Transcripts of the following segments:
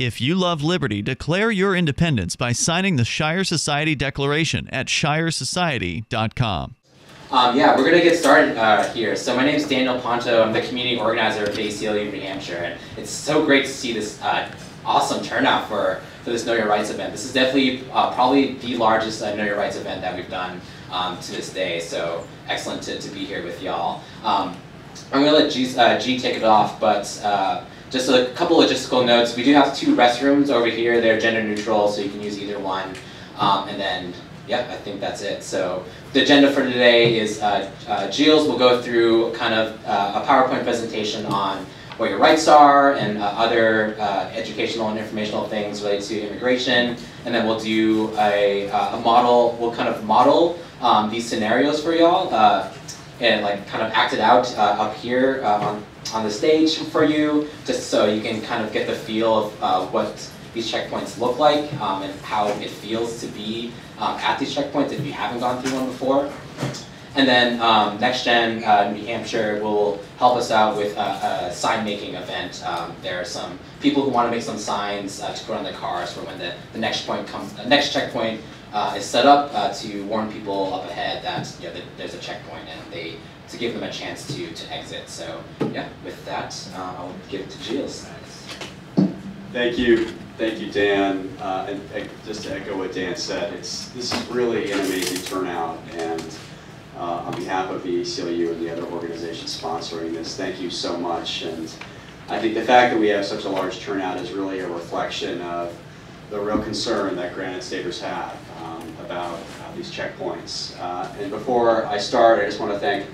If you love liberty, declare your independence by signing the Shire Society Declaration at shiresociety.com. Um, yeah, we're going to get started uh, here. So my name is Daniel Ponto. I'm the community organizer of ACLU New Hampshire. And it's so great to see this uh, awesome turnout for, for this Know Your Rights event. This is definitely uh, probably the largest uh, Know Your Rights event that we've done um, to this day. So excellent to, to be here with y'all. Um, I'm going to let G, uh, G take it off, but uh, just a couple logistical notes. We do have two restrooms over here. They're gender neutral, so you can use either one. Um, and then, yeah, I think that's it. So the agenda for today is uh, uh, will go through kind of uh, a PowerPoint presentation on what your rights are and uh, other uh, educational and informational things related to immigration. And then we'll do a, uh, a model, we'll kind of model um, these scenarios for y'all and like kind of act it out up here on on the stage for you, just so you can kind of get the feel of uh, what these checkpoints look like um, and how it feels to be um, at these checkpoints if you haven't gone through one before. And then um, NextGen uh, New Hampshire will help us out with a, a sign making event. Um, there are some people who want to make some signs uh, to put on their cars for when the, the next point comes, the next checkpoint uh, is set up uh, to warn people up ahead that you know, that there's a checkpoint and they to give them a chance to, to exit. So yeah, with that, uh, I'll give it to Gilles. Thank you. Thank you, Dan. Uh, and, and, just to echo what Dan said, it's this is really an amazing turnout. And uh, on behalf of the ACLU and the other organizations sponsoring this, thank you so much. And I think the fact that we have such a large turnout is really a reflection of the real concern that Granite Staters have um, about uh, these checkpoints. Uh, and before I start, I just want to thank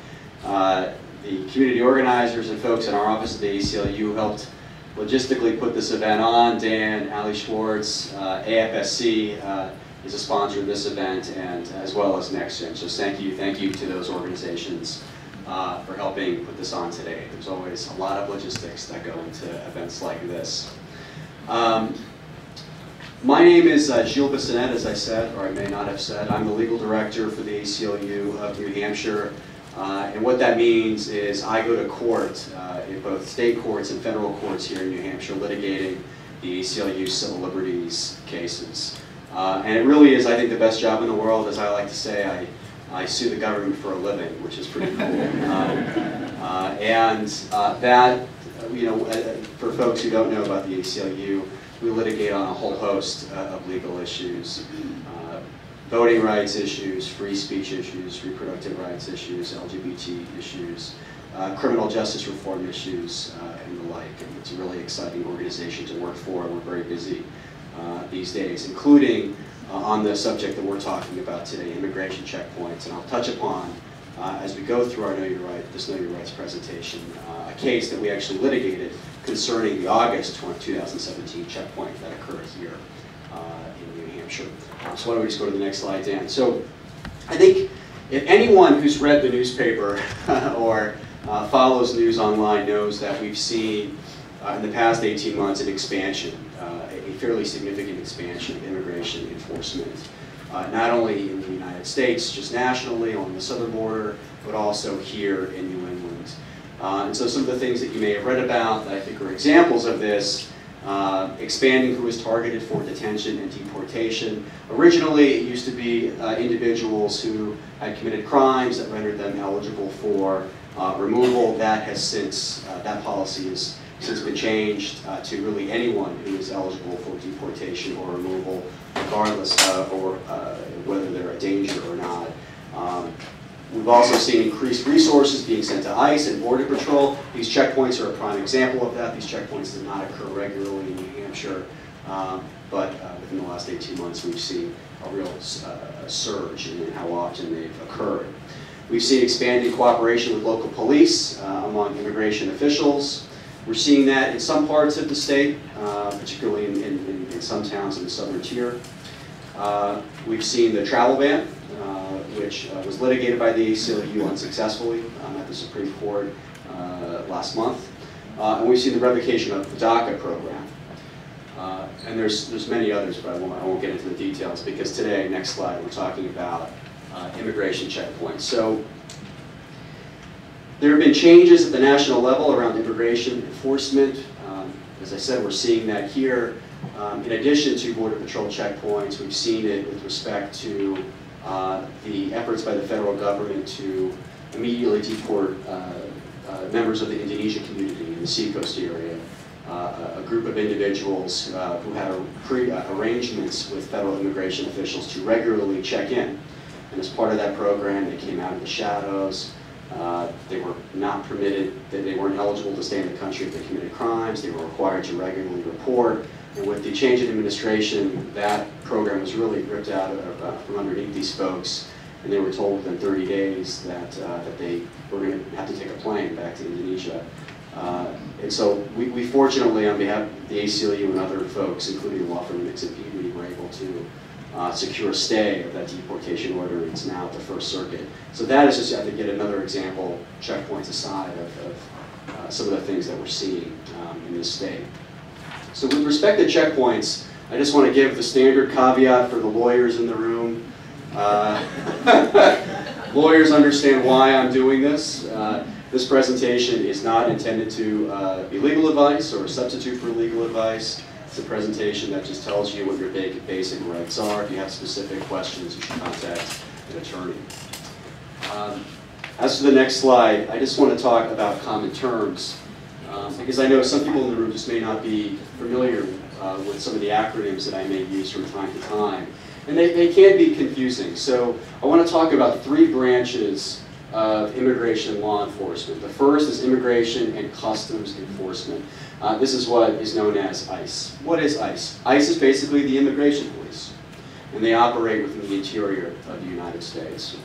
uh, the community organizers and folks in our office at the ACLU helped logistically put this event on. Dan, Ali Schwartz, uh, AFSC uh, is a sponsor of this event, and as well as NextGen. So thank you, thank you to those organizations uh, for helping put this on today. There's always a lot of logistics that go into events like this. Um, my name is uh, Gilles Bissonnette, as I said, or I may not have said. I'm the legal director for the ACLU of New Hampshire. Uh, and what that means is I go to court uh, in both state courts and federal courts here in New Hampshire litigating the ACLU civil liberties cases. Uh, and it really is, I think, the best job in the world. As I like to say, I, I sue the government for a living, which is pretty cool. um, uh, and uh, that, you know, uh, for folks who don't know about the ACLU, we litigate on a whole host of legal issues voting rights issues, free speech issues, reproductive rights issues, LGBT issues, uh, criminal justice reform issues, uh, and the like. And it's a really exciting organization to work for, and we're very busy uh, these days, including uh, on the subject that we're talking about today, immigration checkpoints. And I'll touch upon, uh, as we go through our Know Your Right, this Know Your Rights presentation, uh, a case that we actually litigated concerning the August 2017 checkpoint that occurred here in New Hampshire. So why don't we just go to the next slide, Dan? So I think if anyone who's read the newspaper or uh, follows news online knows that we've seen uh, in the past 18 months an expansion, uh, a fairly significant expansion of immigration enforcement, uh, not only in the United States, just nationally on the southern border, but also here in New England. Uh, and so some of the things that you may have read about that I think are examples of this uh, expanding who is targeted for detention and deportation. Originally, it used to be uh, individuals who had committed crimes that rendered them eligible for uh, removal. That has since, uh, that policy has since been changed uh, to really anyone who is eligible for deportation or removal, regardless of or, whether they're a danger or not. Um, We've also seen increased resources being sent to ICE and Border Patrol. These checkpoints are a prime example of that. These checkpoints did not occur regularly in New Hampshire, um, but uh, within the last 18 months we've seen a real uh, surge in how often they've occurred. We've seen expanded cooperation with local police uh, among immigration officials. We're seeing that in some parts of the state, uh, particularly in, in, in, some towns in the southern tier. Uh, we've seen the travel ban which uh, was litigated by the ACLU unsuccessfully um, at the Supreme Court uh, last month. Uh, and we've seen the revocation of the DACA program. Uh, and there's, there's many others, but I won't, I won't get into the details because today, next slide, we're talking about uh, immigration checkpoints. So there have been changes at the national level around immigration enforcement. Um, as I said, we're seeing that here. Um, in addition to Border Patrol checkpoints, we've seen it with respect to uh, the efforts by the federal government to immediately deport uh, uh, members of the Indonesian community in the seacoast area. A, group of individuals who had pre, arrangements with federal immigration officials to regularly check in. And as part of that program, they came out of the shadows. Uh, they were not permitted, they, they weren't eligible to stay in the country if they committed crimes. They were required to regularly report. And with the change in administration, that program was really ripped out of, uh, from underneath these folks. And they were told within 30 days that, uh, that they were going to have to take a plane back to Indonesia. Uh, and so we, we fortunately, on behalf of the ACLU and other folks, including the law firm Nixon Peabody, were able to uh, secure a stay of that deportation order. It's now at the First Circuit. So that is just, I think, yet another example, checkpoints aside, of, of uh, some of the things that we're seeing um, in this state. So with respect to checkpoints, I just want to give the standard caveat for the lawyers in the room. Uh, lawyers understand why I'm doing this. Uh, this presentation is not intended to uh, be legal advice or a substitute for legal advice. It's a presentation that just tells you what your basic rights are. If you have specific questions, you should contact an attorney. Um, as for the next slide, I just want to talk about common terms um, because I know some people in the room just may not be familiar uh, with some of the acronyms that I may use from time to time. And they, they can be confusing. So I want to talk about three branches of immigration law enforcement. The first is immigration and customs enforcement. Uh, this is what is known as ICE. What is ICE? ICE is basically the immigration police, and they operate within the interior of the United States.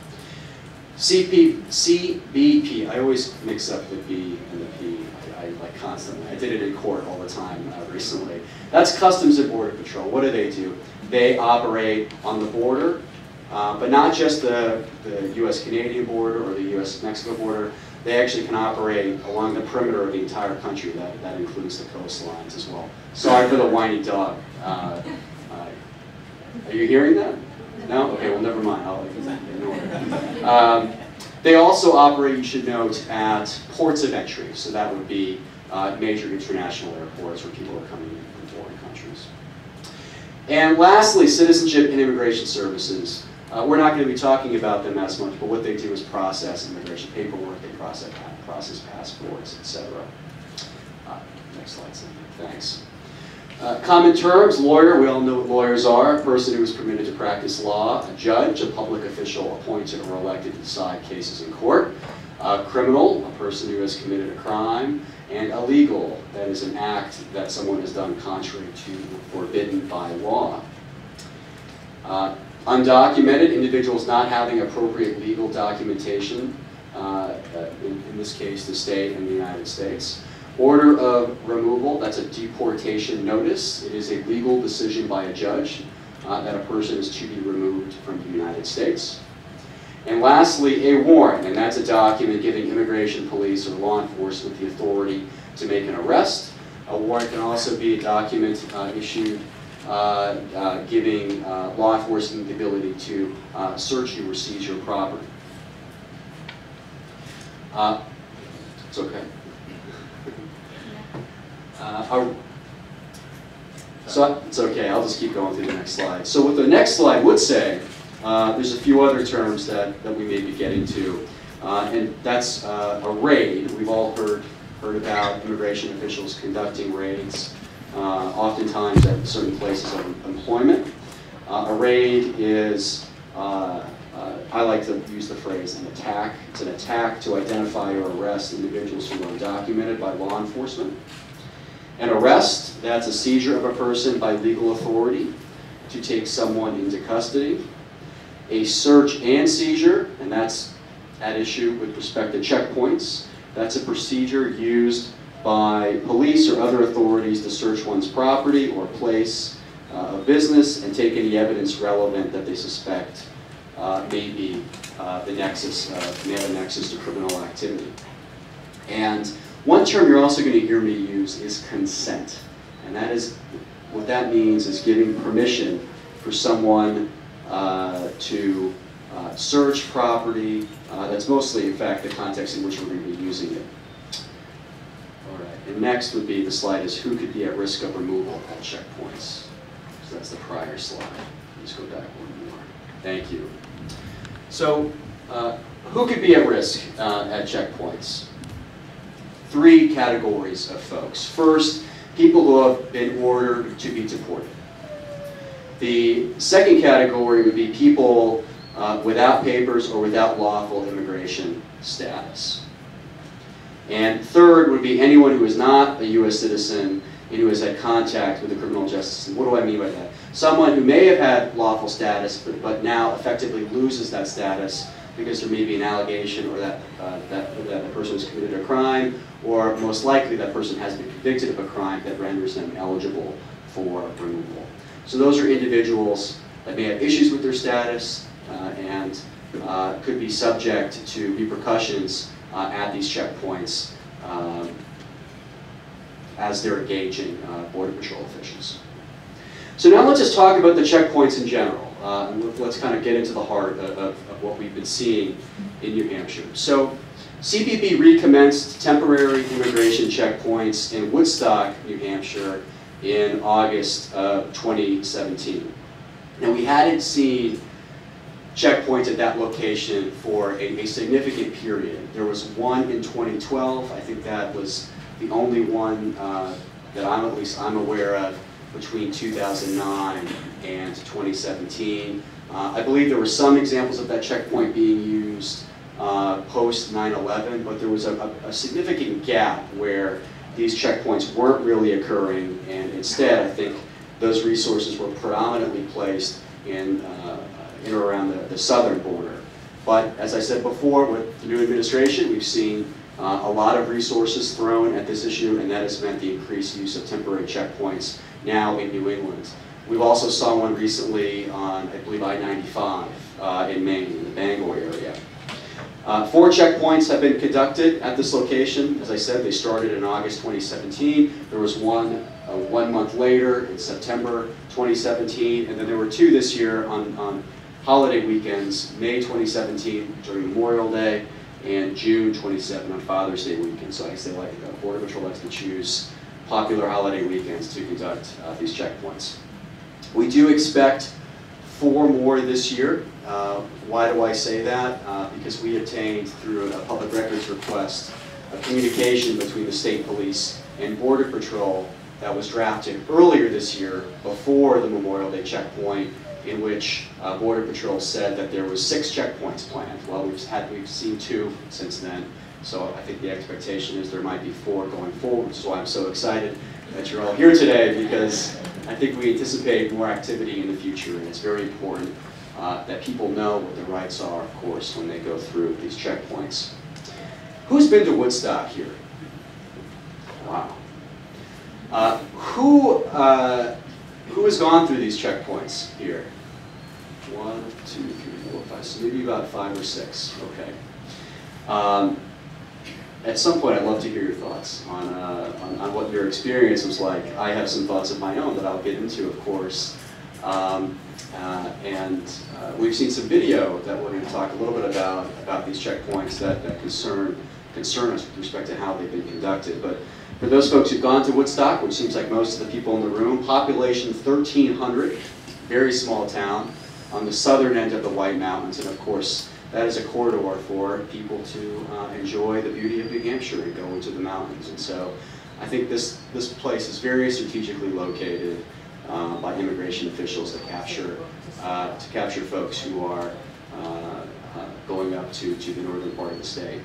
CP, CBP, I always mix up the B and the P, I, I like constantly. I did it in court all the time uh, recently. That's Customs and Border Patrol. What do they do? They operate on the border, uh, but not just the, the U.S.-Canadian border or the U.S.-Mexico border. They actually can operate along the perimeter of the entire country. That, that includes the coastlines as well. Sorry for the whiny dog. Uh, uh, are you hearing that? No? Okay, well, never mind. I'll. Um, they also operate, you should note, at ports of entry. So that would be uh, major international airports where people are coming in. And lastly, citizenship and immigration services. Uh, we're not going to be talking about them as much, but what they do is process immigration paperwork, they process, process passports, etc. Uh, next slide, Cindy. Thanks. Uh, common terms, lawyer, we all know what lawyers are, a person who is permitted to practice law, a judge, a public official appointed or elected to decide cases in court, a criminal, a person who has committed a crime, and illegal, that is an act that someone has done contrary to or forbidden by law. Uh, Undocumented individuals not having appropriate legal documentation, uh, uh, in, in, this case the state and the United States. Order of removal, that's a deportation notice. It is a legal decision by a judge uh, that a person is to be removed from the United States. And lastly, a warrant, and that's a document giving immigration police or law enforcement the authority to make an arrest. A warrant can also be a document uh, issued uh, uh, giving uh, law enforcement the ability to search you or seize your property. it's okay. So it's okay, I'll just keep going through the next slide. So what the next slide would say, uh, there's a few other terms that, that we may be getting to. Uh, and that's uh, a raid. We've all heard, heard about immigration officials conducting raids uh, oftentimes at certain places of employment. Uh, a raid is, I like to use the phrase an attack. It's an attack to identify or arrest individuals who are undocumented by law enforcement. An arrest, that's a seizure of a person by legal authority to take someone into custody. A search and seizure, and that's at issue with respect to checkpoints. That's a procedure used by police or other authorities to search one's property or place uh, of business and take any evidence relevant that they suspect uh, may be uh, the nexus, uh, may have a nexus to criminal activity. And one term you're also going to hear me use is consent. And that is, what that means is giving permission for someone to uh, search property. that's mostly, in fact, the context in which we're going to be using it. All right, and next would be, the slide is who could be at risk of removal at checkpoints. So that's the prior slide. Let's go back one more. Thank you. So uh, who could be at risk uh, at checkpoints? Three categories of folks. First, people who have been ordered to be deported. The second category would be people uh, without papers or without lawful immigration status. And third would be anyone who is not a U.S. citizen and who has had contact with the criminal justice system. What do I mean by that? Someone who may have had lawful status but, but now effectively loses that status because there may be an allegation or that, uh, that, that the person has committed a crime or most likely that person has been convicted of a crime that renders them eligible for removal. So those are individuals that may have issues with their status uh, and uh, could be subject to repercussions uh, at these checkpoints um, as they're engaging uh, Border Patrol officials. So now let's just talk about the checkpoints in general. Uh, and let's kind of get into the heart of, of, of what we've been seeing in New Hampshire. So CBP recommenced temporary immigration checkpoints in Woodstock, New Hampshire in August of 2017. Now we hadn't seen checkpoints at that location for a, a, significant period. There was one in 2012. I think that was the only one uh, that I'm at least I'm aware of between 2009 and 2017. Uh, I believe there were some examples of that checkpoint being used uh, post 9/11, but there was a, a, a significant gap where these checkpoints weren't really occurring, and instead, I think those resources were predominantly placed in, uh, in or around the, the, southern border. But as I said before, with the new administration, we've seen uh, a lot of resources thrown at this issue, and that has meant the increased use of temporary checkpoints now in New England. We've also saw one recently on, I believe, I-95 uh, in Maine, in the Bangor area. Uh, four checkpoints have been conducted at this location. As I said, they started in August 2017. There was one uh, one month later in September 2017, and then there were two this year on, on holiday weekends, May 2017 during Memorial Day, and June 27 on Father's Day weekend. So I say like uh, Border Patrol likes to choose popular holiday weekends to conduct uh, these checkpoints. We do expect four more this year. Uh, why do I say that? Uh, because we obtained through a public records request a communication between the state police and Border Patrol that was drafted earlier this year before the Memorial Day checkpoint in which uh, Border Patrol said that there was six checkpoints planned. Well, we've, had, we've seen two since then, so I think the expectation is there might be four going forward, which is why I'm so excited that you're all here today because I think we anticipate more activity in the future and it's very important uh, that people know what their rights are, of course, when they go through these checkpoints. Who's been to Woodstock here? Wow. Uh, who, uh, who has gone through these checkpoints here? One, two, three, four, five, so maybe about five or six, okay. Um, at some point, I'd love to hear your thoughts on, uh, on, on, what your experience was like. I have some thoughts of my own that I'll get into, of course. Um, uh, and uh, we've seen some video that we're going to talk a little bit about, about these checkpoints that, that concern, concern us with respect to how they've been conducted. But for those folks who've gone to Woodstock, which seems like most of the people in the room, population 1,300, very small town, on the southern end of the White Mountains, and of course, that is a corridor for people to uh, enjoy the beauty of New Hampshire and go into the mountains. And so I think this, this place is very strategically located uh, by immigration officials to capture, uh, to capture folks who are uh, uh, going up to, to the northern part of the state.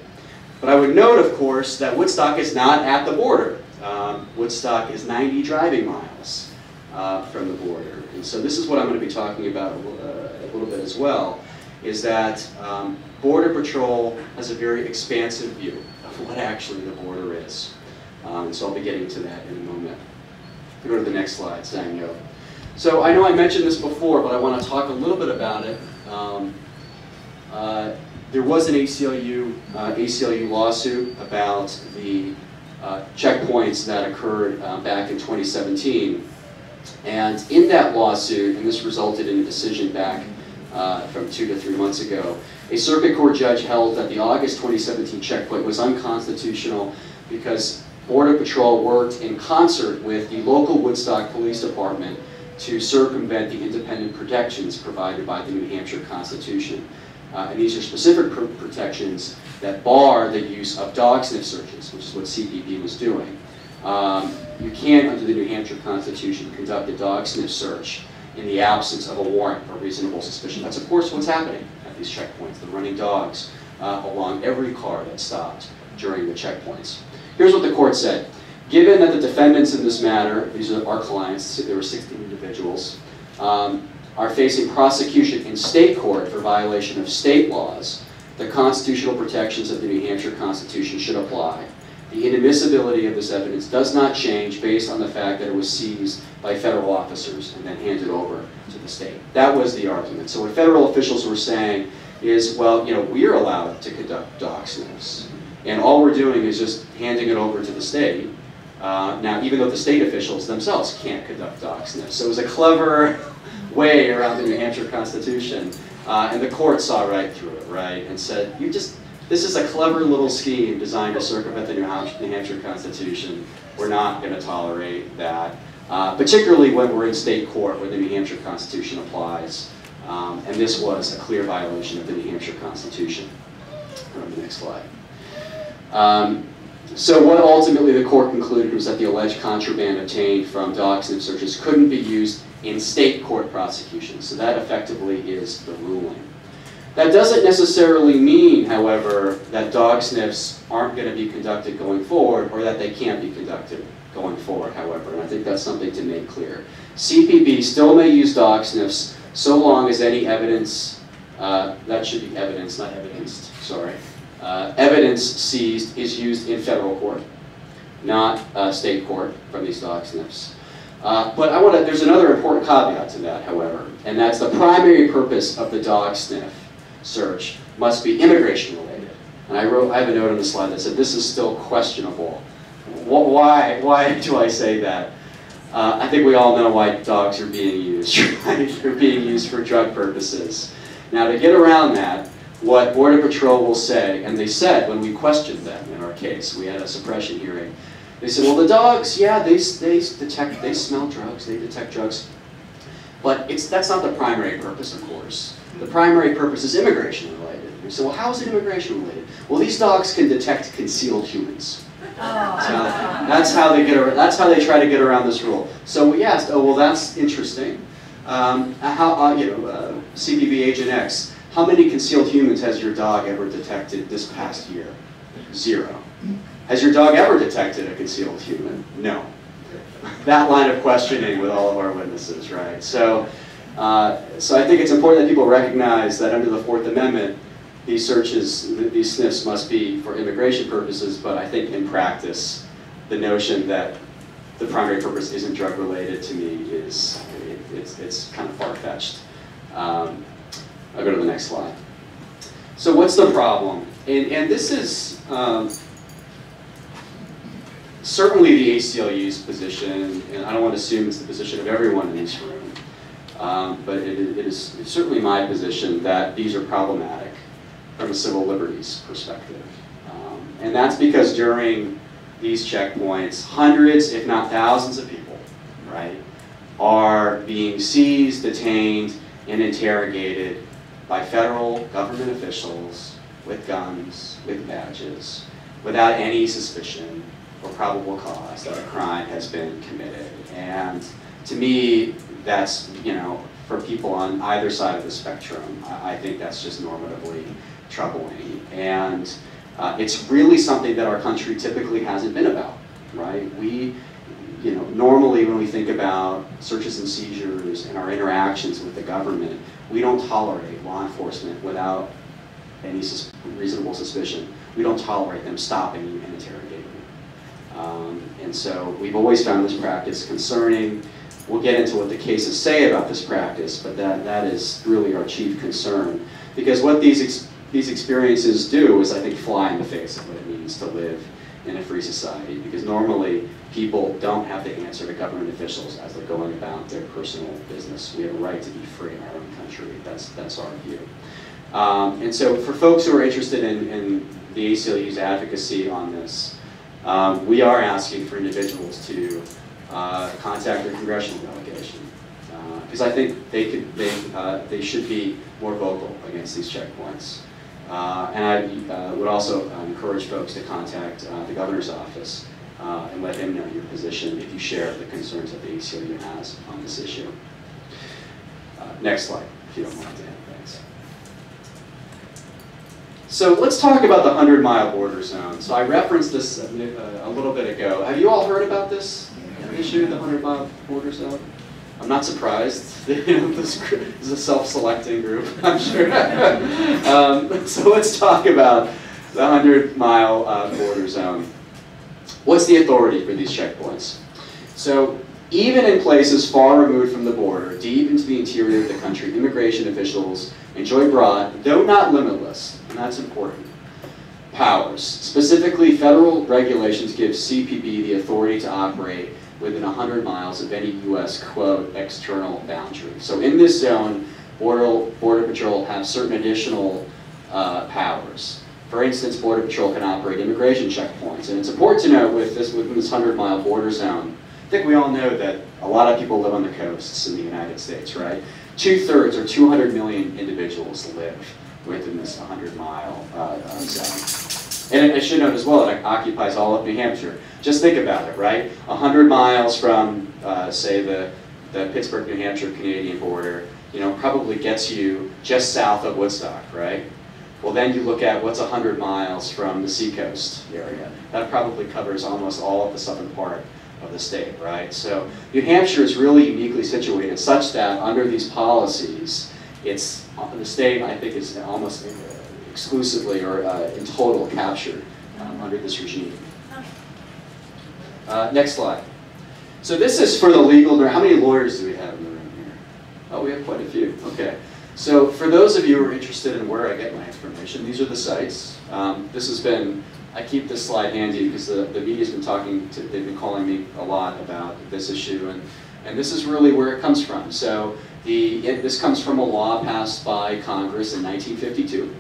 But I would note, of course, that Woodstock is not at the border. Um, Woodstock is 90 driving miles uh, from the border. And so this is what I'm going to be talking about a little, a little bit as well is that um, Border Patrol has a very expansive view of what actually the border is. Um, so I'll be getting to that in a moment. Go to the next slide, Samuel. So I know I mentioned this before, but I want to talk a little bit about it. Um, uh, there was an ACLU, uh, ACLU lawsuit about the uh, checkpoints that occurred uh, back in 2017. And in that lawsuit, and this resulted in a decision back uh, from two to three months ago. A circuit court judge held that the August 2017 checkpoint was unconstitutional because Border Patrol worked in concert with the local Woodstock Police Department to circumvent the independent protections provided by the New Hampshire Constitution. Uh, and these are specific pr protections that bar the use of dog sniff searches, which is what CPB was doing. Um, you can't, under the New Hampshire Constitution, conduct a dog sniff search in the absence of a warrant or reasonable suspicion. That's, of course, what's happening at these checkpoints. The running dogs uh, along every car that stopped during the checkpoints. Here's what the court said. Given that the defendants in this matter, these are our clients, there were 16 individuals, um, are facing prosecution in state court for violation of state laws, the constitutional protections of the New Hampshire Constitution should apply. The inadmissibility of this evidence does not change based on the fact that it was seized by federal officers and then handed over to the state. That was the argument. So what federal officials were saying is, well, you know, we're allowed to conduct dog sniffs. And all we're doing is just handing it over to the state. Uh, now, even though the state officials themselves can't conduct dog sniffs. So it was a clever way around the New Hampshire Constitution. Uh, and the court saw right through it, right, and said, you just, this is a clever little scheme designed to circumvent the New Hampshire, Constitution. We're not going to tolerate that, uh, particularly when we're in state court where the New Hampshire Constitution applies. Um, and this was a clear violation of the New Hampshire Constitution. Go to the next slide. Um, so what ultimately the court concluded was that the alleged contraband obtained from dog sniff searches couldn't be used in state court prosecutions. So that effectively is the ruling. That doesn't necessarily mean, however, that dog sniffs aren't going to be conducted going forward or that they can't be conducted going forward, however, and I think that's something to make clear. CPB still may use dog sniffs so long as any evidence, uh, that should be evidence, not evidenced, sorry, uh, evidence seized is used in federal court, not uh, state court from these dog sniffs. Uh, but I want to, there's another important caveat to that, however, and that's the primary purpose of the dog sniff search must be immigration related. And I wrote, I have a note on the slide that said this is still questionable. Why, why do I say that? Uh, I think we all know why dogs are being used? They're being used for drug purposes. Now to get around that, what Border Patrol will say, and they said when we questioned them in our case, we had a suppression hearing, they said, well, the dogs, yeah, they, they detect, they smell drugs, they detect drugs. But it's, that's not the primary purpose, of course. The primary purpose is immigration related. We said, well, how is it immigration related? Well, these dogs can detect concealed humans. That's how, that's how they get. Around, that's how they try to get around this rule. So we asked, oh well, that's interesting. Um, how uh, you know, uh, CPB Agent X, how many concealed humans has your dog ever detected this past year? Zero. Has your dog ever detected a concealed human? No. That line of questioning with all of our witnesses, right? So, uh, so I think it's important that people recognize that under the Fourth Amendment, these searches, these sniffs must be for immigration purposes, but I think in practice, the notion that the primary purpose isn't drug related to me is, it, it's, it's kind of far-fetched. Um, I'll go to the next slide. So what's the problem? And, and this is, um, certainly the ACLU's position, and I don't want to assume it's the position of everyone in this room, um, but it, it is certainly my position that these are problematic from a civil liberties perspective. Um, and that's because during these checkpoints, hundreds, if not thousands of people, right, are being seized, detained, and interrogated by federal government officials with guns, with badges, without any suspicion or probable cause that a crime has been committed. And to me, that's, you know, for people on either side of the spectrum, I, I think that's just normatively troubling. And uh, it's really something that our country typically hasn't been about, right? We, you know, normally when we think about searches and seizures and our interactions with the government, we don't tolerate law enforcement without any sus reasonable suspicion. We don't tolerate them stopping you and interrogating um, and so we've always found this practice concerning. We'll get into what the cases say about this practice, but that, that is really our chief concern. Because what these, ex these experiences do is, I think, fly in the face of what it means to live in a free society. Because normally, people don't have to answer to government officials as they're going about their personal business. We have a right to be free in our own country. That's, that's our view. Um, and so for folks who are interested in, in the ACLU's advocacy on this, um, we are asking for individuals to uh, contact their congressional delegation because uh, I think they could they uh, they should be more vocal against these checkpoints. Uh, and I would also encourage folks to contact the governor's office and let him know your position if you share the concerns that the ACLU has on this issue. next slide, if you don't mind, Dan. Thanks. So let's talk about the 100 mile border zone. So I referenced this a, a little bit ago. Have you all heard about this issue, the 100 mile border zone? I'm not surprised. this is a self-selecting group, I'm sure. um, so let's talk about the 100 mile uh, border zone. What's the authority for these checkpoints? So even in places far removed from the border, deep into the interior of the country, immigration officials enjoy broad, though not limitless, and that's important, powers. Specifically, federal regulations give CBP the authority to operate within 100 miles of any U.S. quote external boundary. So in this zone, Border, Border Patrol have certain additional uh, powers. For instance, Border Patrol can operate immigration checkpoints. And it's important to note with this, within this 100 mile border zone, I think we all know that a lot of people live on the coasts in the United States, right? Two-thirds or 200 million individuals live within this 100 mile uh, uh, zone. And I should note as well, it occupies all of New Hampshire. Just think about it, right? 100 miles from, uh, say, the, the Pittsburg, New Hampshire Canadian border, you know, probably gets you just south of Woodstock, right? Well, then you look at what's 100 miles from the seacoast area. That probably covers almost all of the southern part of the state, right? So New Hampshire is really uniquely situated such that under these policies, it's the state, I think, is almost exclusively or uh, in total captured um, under this regime. Uh, next slide. So this is for the legal, how many lawyers do we have in the room here? Oh, we have quite a few, okay. So for those of you who are interested in where I get my information, these are the sites. Um, this has been, I keep this slide handy because the, the media's been talking, to, they've been calling me a lot about this issue and, and this is really where it comes from. So the, it, this comes from a law passed by Congress in 1952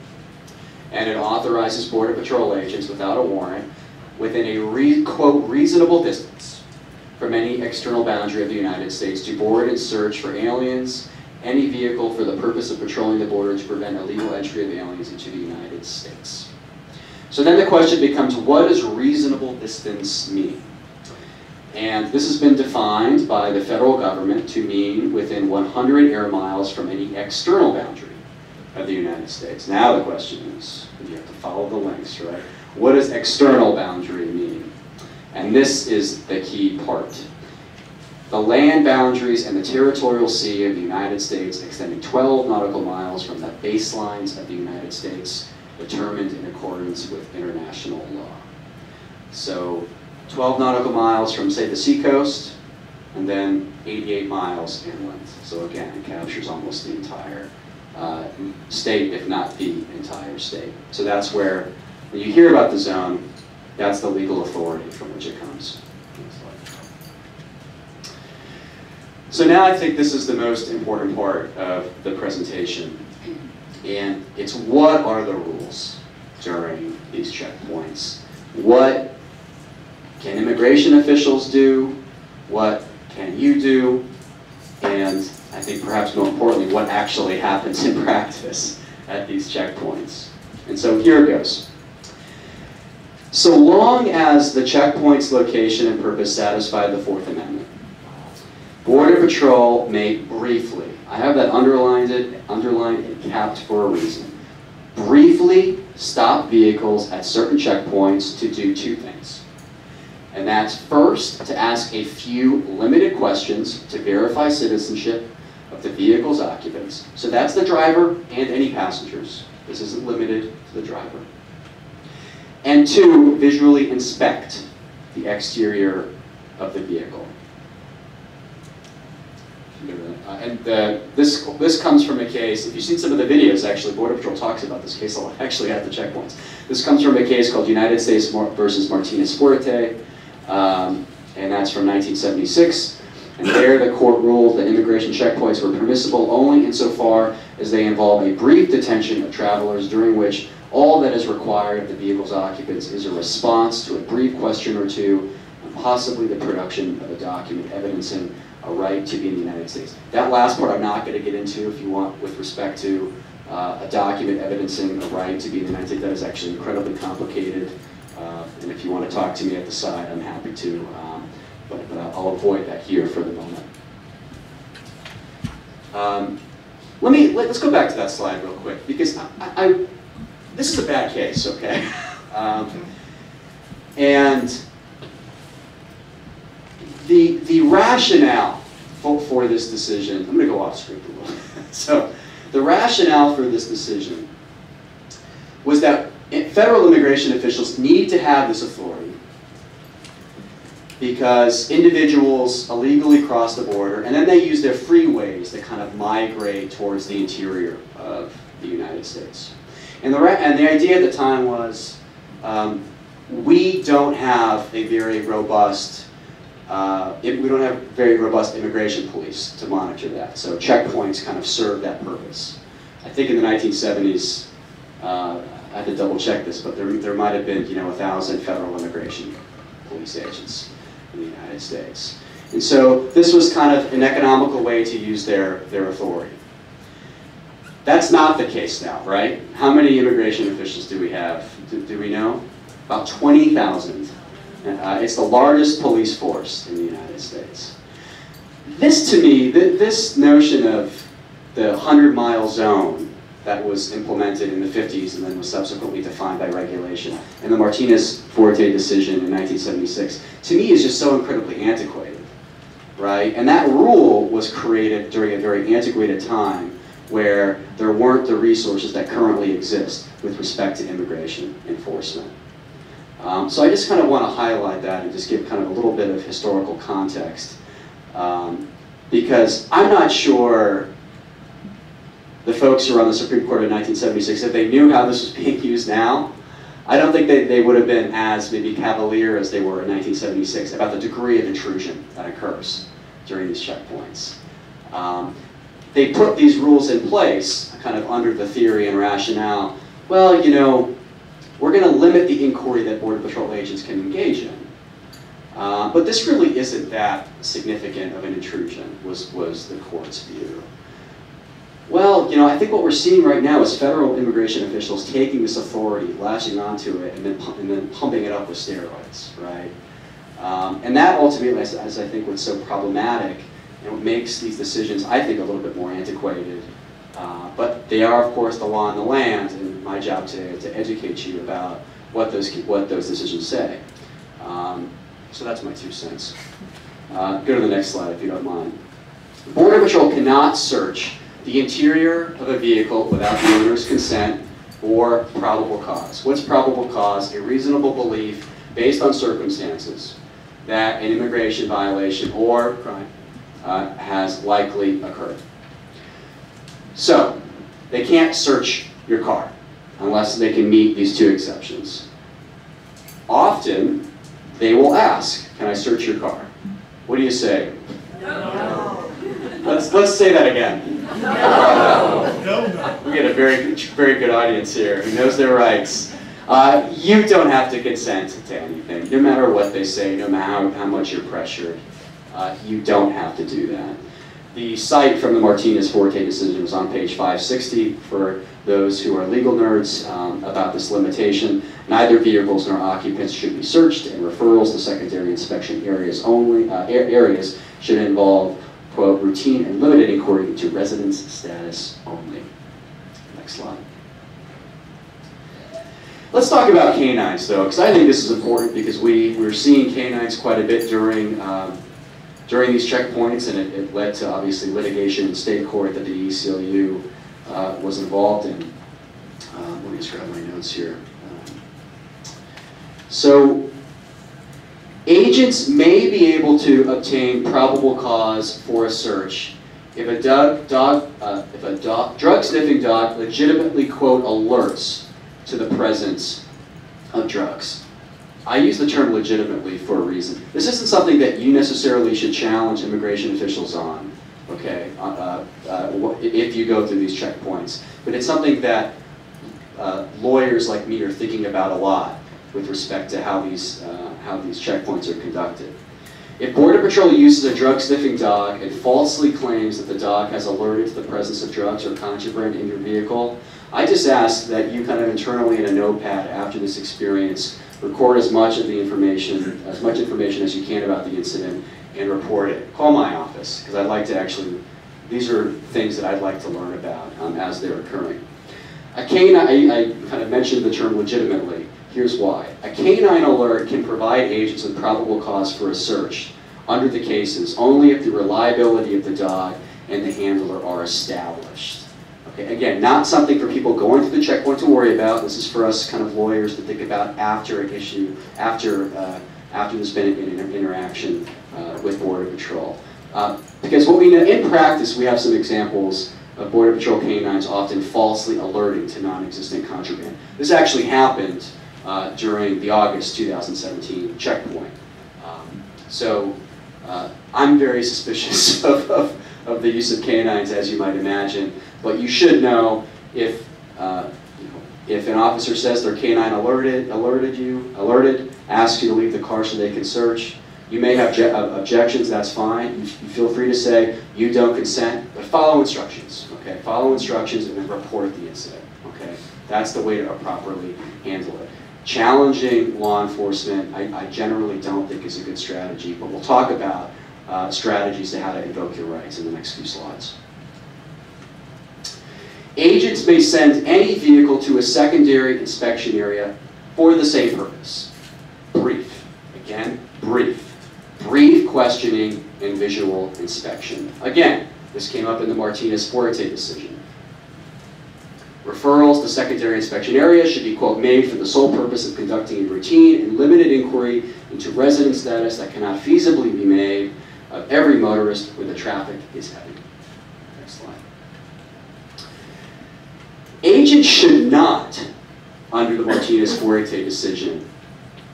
and it authorizes Border Patrol agents without a warrant within a, re, quote, reasonable distance from any external boundary of the United States to board and search for aliens, any vehicle for the purpose of patrolling the border to prevent illegal entry of aliens into the United States. So then the question becomes, what does reasonable distance mean? And this has been defined by the federal government to mean within 100 air miles from any external boundary of the United States. Now the question is, you have to follow the links, right? What does external boundary mean? And this is the key part. The land boundaries and the territorial sea of the United States extending 12 nautical miles from the baselines of the United States determined in accordance with international law. So 12 nautical miles from, say, the seacoast, and then 88 miles inland. So again, it captures almost the entire uh, state, if not the entire state. So that's where, when you hear about the zone, that's the legal authority from which it comes. So now I think this is the most important part of the presentation. And it's what are the rules during these checkpoints? What can immigration officials do? What can you do? And I think perhaps more importantly, what actually happens in practice at these checkpoints. And so here it goes. So long as the checkpoint's location and purpose satisfy the Fourth Amendment, Border Patrol may briefly, I have that underlined it, underlined and capped for a reason, briefly stop vehicles at certain checkpoints to do two things. And that's first, to ask a few limited questions to verify citizenship of the vehicle's occupants. So that's the driver and any passengers. This isn't limited to the driver. And two, visually inspect the exterior of the vehicle. Uh, and the, this, this comes from a case, if you've seen some of the videos actually, Border Patrol talks about this case a lot, actually at the checkpoints. This comes from a case called United States versus Martinez Fuerte, um, and that's from 1976. And there the court ruled that immigration checkpoints were permissible only insofar as they involve a brief detention of travelers during which All that is required of the vehicle's occupants is a response to a brief question or two, and possibly the production of a document evidencing a right to be in the United States. That last part I'm not going to get into if you want with respect to uh, a document evidencing a right to be in the United States. That is actually incredibly complicated. Uh, and if you want to talk to me at the side, I'm happy to. Um, but, but I'll avoid that here for the moment. Um, let me let, us go back to that slide real quick because I, I, this is a bad case, okay? Um, and the the rationale for, for this decision. I'm going to go off script a little. so the rationale for this decision was that federal immigration officials need to have this authority because individuals illegally cross the border and then they use their freeways to kind of migrate towards the interior of the United States. And the, and the idea at the time was um, we don't have a very robust uh, it, we don't have very robust immigration police to monitor that. So checkpoints kind of serve that purpose. I think in the 1970s, uh, I had to double check this, but there, there might have been, you know, a thousand federal immigration police agents in the United States. And so this was kind of an economical way to use their, their authority. That's not the case now, right? How many immigration officials do we have? Do, do we know? About 20,000 uh, it's the largest police force in the United States. This, to me, th this notion of the 100-mile zone that was implemented in the 50s and then was subsequently defined by regulation, and the Martinez-Fuerte decision in 1976, to me is just so incredibly antiquated, right? And that rule was created during a very antiquated time where there weren't the resources that currently exist with respect to immigration enforcement. Um, so I just kind of want to highlight that and just give kind of a little bit of historical context. Um, because I'm not sure the folks who were on the Supreme Court in 1976, if they knew how this was being used now, I don't think they, they would have been as maybe cavalier as they were in 1976 about the degree of intrusion that occurs during these checkpoints. Um, they put these rules in place kind of under the theory and rationale, well, you know, we're going to limit the inquiry that Border Patrol agents can engage in. Uh, but this really isn't that significant of an intrusion, was, was the court's view. Well, you know, I think what we're seeing right now is federal immigration officials taking this authority, lashing onto it, and then, and then pumping it up with steroids, right? Um, and that ultimately, as, I think what's so problematic, and what makes these decisions, I think, a little bit more antiquated. Uh, but they are, of course, the law in the land, and my job to, to educate you about what those, what those decisions say. Um, so that's my two cents. Uh, go to the next slide if you don't mind. Border Patrol cannot search the interior of a vehicle without the owner's consent or probable cause. What's probable cause? A reasonable belief based on circumstances that an immigration violation or crime uh, has likely occurred. So, they can't search your car unless they can meet these two exceptions. Often, they will ask, can I search your car? What do you say? No. Let's, let's say that again. No. no. We get a very, very good audience here who knows their rights. Uh, you don't have to consent to anything, no matter what they say, no matter how, how much you're pressured. Uh, you don't have to do that. The cite from the Martinez-Fuerte decision is on page 560 for those who are legal nerds um, about this limitation. Neither vehicles nor occupants should be searched, and referrals to secondary inspection areas only uh, areas should involve quote routine and limited inquiry into residence status only. Next slide. Let's talk about canines though, because I think this is important because we we're seeing canines quite a bit during. Um, during these checkpoints, and it, it, led to obviously litigation in state court that the ACLU uh, was involved in. Uh, let me just grab my notes here. Um, so agents may be able to obtain probable cause for a search if a dog, dog uh, if a dog, drug sniffing dog legitimately quote alerts to the presence of drugs. I use the term legitimately for a reason. This isn't something that you necessarily should challenge immigration officials on okay, uh, uh, uh if you go through these checkpoints. But it's something that uh, lawyers like me are thinking about a lot with respect to how these, uh, how these checkpoints are conducted. If Border Patrol uses a drug sniffing dog and falsely claims that the dog has alerted to the presence of drugs or contraband in your vehicle, I just ask that you kind of internally in a notepad after this experience record as much of the information, as much information as you can about the incident and report it. Call my office because I'd like to actually, these are things that I'd like to learn about um, as they're occurring. A canine, I, I kind of mentioned the term legitimately. Here's why. A canine alert can provide agents with probable cause for a search under the cases only if the reliability of the dog and the handler are established. Okay, again, not something for people going to the checkpoint to worry about. This is for us kind of lawyers to think about after an issue, after, uh, after there's been an inter interaction uh, with Border Patrol. Uh, because what we know, in practice, we have some examples of Border Patrol canines often falsely alerting to non-existent contraband. This actually happened uh, during the August 2017 checkpoint. Um, so uh, I'm very suspicious of, of, of, the use of canines, as you might imagine, but you should know if, uh, you know, if an officer says their canine alerted, alerted you, alerted, asks you to leave the car so they can search, you may have objections, that's fine. You, you feel free to say you don't consent, but follow instructions, okay? Follow instructions and then report the incident, okay? That's the way to properly handle it. Challenging law enforcement, I, I generally don't think is a good strategy, but we'll talk about uh, strategies to how to invoke your rights in the next few slides. Agents may send any vehicle to a secondary inspection area for the same purpose. Brief. Again, brief. Brief questioning and visual inspection. Again, this came up in the Martinez-Fuerte decision. Referrals to secondary inspection areas should be, quote, made for the sole purpose of conducting a routine and limited inquiry into resident status that cannot feasibly be made of every motorist where the traffic is heavy. Next slide. Agents should not, under the Martinez-Fuerte decision,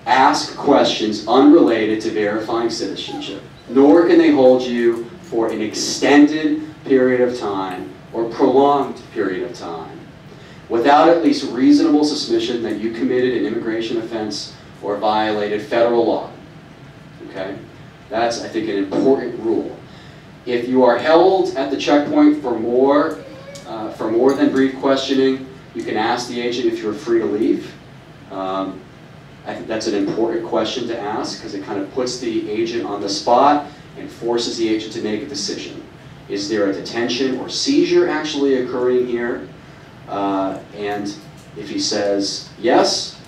ask questions unrelated to verifying citizenship, nor can they hold you for an extended period of time or prolonged period of time without at least reasonable suspicion that you committed an immigration offense or violated federal law. Okay? That's, I think, an important rule. If you are held at the checkpoint for more, uh, for more than brief questioning, you can ask the agent if you're free to leave. Um, I think that's an important question to ask because it kind of puts the agent on the spot and forces the agent to make a decision. Is there a detention or seizure actually occurring here? Uh, and if he says yes,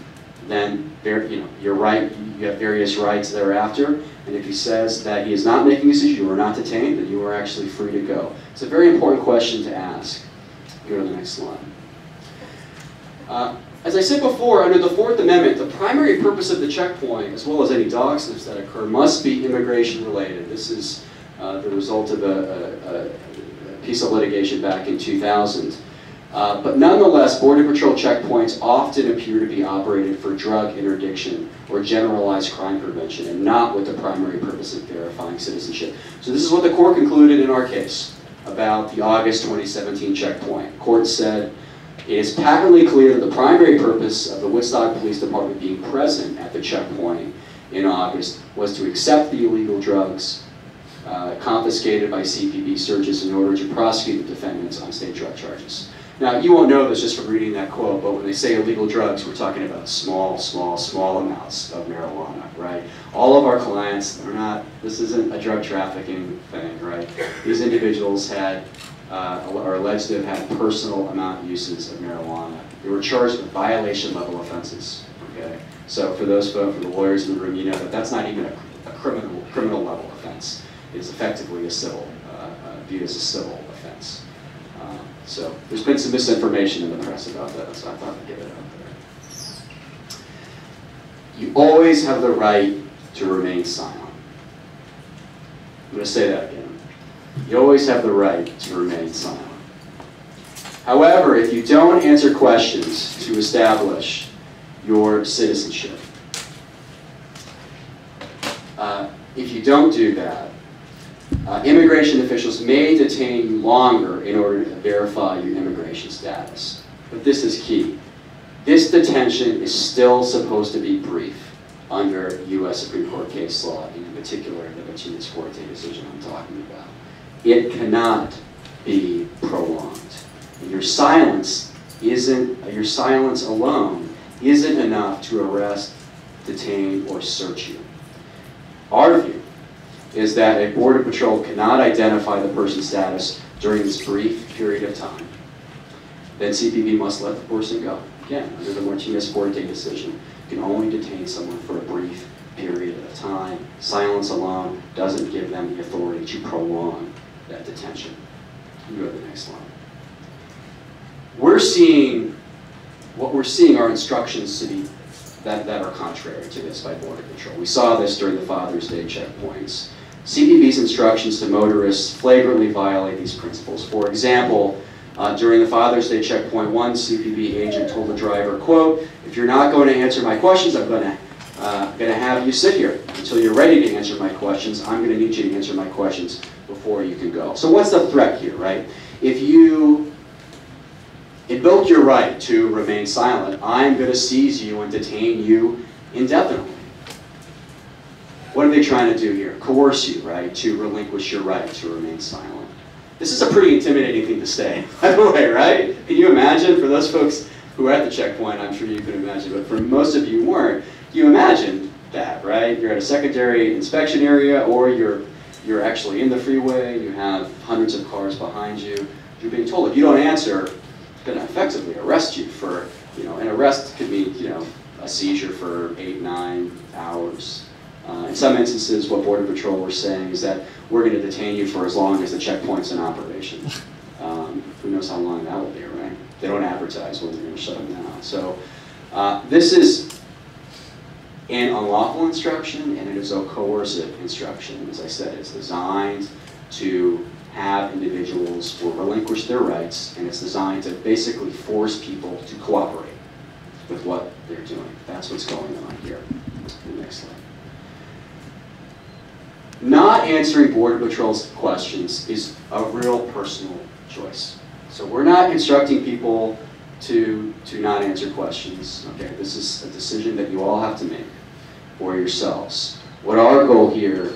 then you know, you're right, you have various rights thereafter. And if he says that he is not making a decision, you are not detained, then you are actually free to go. It's a very important question to ask. Go to the next slide. Uh, as I said before, under the Fourth Amendment, the primary purpose of the checkpoint, as well as any dog sniffs that occur, must be immigration related. This is uh, the result of a, a, a, piece of litigation back in 2000. Uh, but nonetheless, Border Patrol checkpoints often appear to be operated for drug interdiction or generalized crime prevention and not with the primary purpose of verifying citizenship. So this is what the court concluded in our case about the August 2017 checkpoint. Court said, it is patently clear that the primary purpose of the Woodstock Police Department being present at the checkpoint in August was to accept the illegal drugs uh, confiscated by CBP searches in order to prosecute the defendants on state drug charges. Now, you won't know this just from reading that quote, but when they say illegal drugs, we're talking about small, small, small amounts of marijuana, right? All of our clients, they're not, this isn't a drug trafficking thing, right? These individuals had, uh, are alleged to have had personal amount uses of marijuana. They were charged with violation level offenses, okay? So for those folks, for the lawyers in the room, you know that that's not even a, a criminal, criminal level offense. It's effectively a civil, uh, uh, viewed as a civil offense. So there's been some misinformation in the press about that, so I thought I'd get it out there. You always have the right to remain silent. I'm going to say that again. You always have the right to remain silent. However, if you don't answer questions to establish your citizenship, uh, if you don't do that, uh, immigration officials may detain you longer in order to verify your immigration status. But this is key. This detention is still supposed to be brief under U.S. Supreme Court case law, and in particular the Martinez Fuerte decision I'm talking about. It cannot be prolonged. And your silence isn't, your silence alone isn't enough to arrest, detain, or search you. Our view is that a Border Patrol cannot identify the person's status during this brief period of time. Then CBP must let the person go. Again, under the Martinez Fuerte decision, you can only detain someone for a brief period of time. Silence alone doesn't give them the authority to prolong that detention. You go to the next slide. We're seeing, what we're seeing are instructions to be, that, that are contrary to this by Border Patrol. We saw this during the Father's Day checkpoints. CBP's instructions to motorists flagrantly violate these principles. For example, uh, during the Father's Day checkpoint, one CBP agent told the driver, quote, if you're not going to answer my questions, I'm going to uh, going to have you sit here until you're ready to answer my questions. I'm going to need you to answer my questions before you can go. So what's the threat here, right? If you invoke your right to remain silent, I'm going to seize you and detain you indefinitely. What are they trying to do here? Coerce you, right, to relinquish your right to remain silent. This is a pretty intimidating thing to say, by the way, right? Can you imagine, for those folks who were at the checkpoint, I'm sure you can imagine, but for most of you weren't, you imagine that, right? You're at a secondary inspection area, or you're, you're actually in the freeway, you have hundreds of cars behind you, you're being told if you don't answer, going to effectively arrest you for, you know, an arrest could mean, you know, a seizure for eight, nine hours, uh, in some instances, what Border Patrol were saying is that we're going to detain you for as long as the checkpoint's in operation. Um, who knows how long that will be, right? They don't advertise when they're going to shut them down. So uh, this is an unlawful instruction, and it is a coercive instruction. As I said, it's designed to have individuals will relinquish their rights, and it's designed to basically force people to cooperate with what they're doing. That's what's going on here. The next slide. Not answering Border Patrol's questions is a real personal choice. So we're not instructing people to, to not answer questions. Okay, this is a decision that you all have to make for yourselves. What our goal here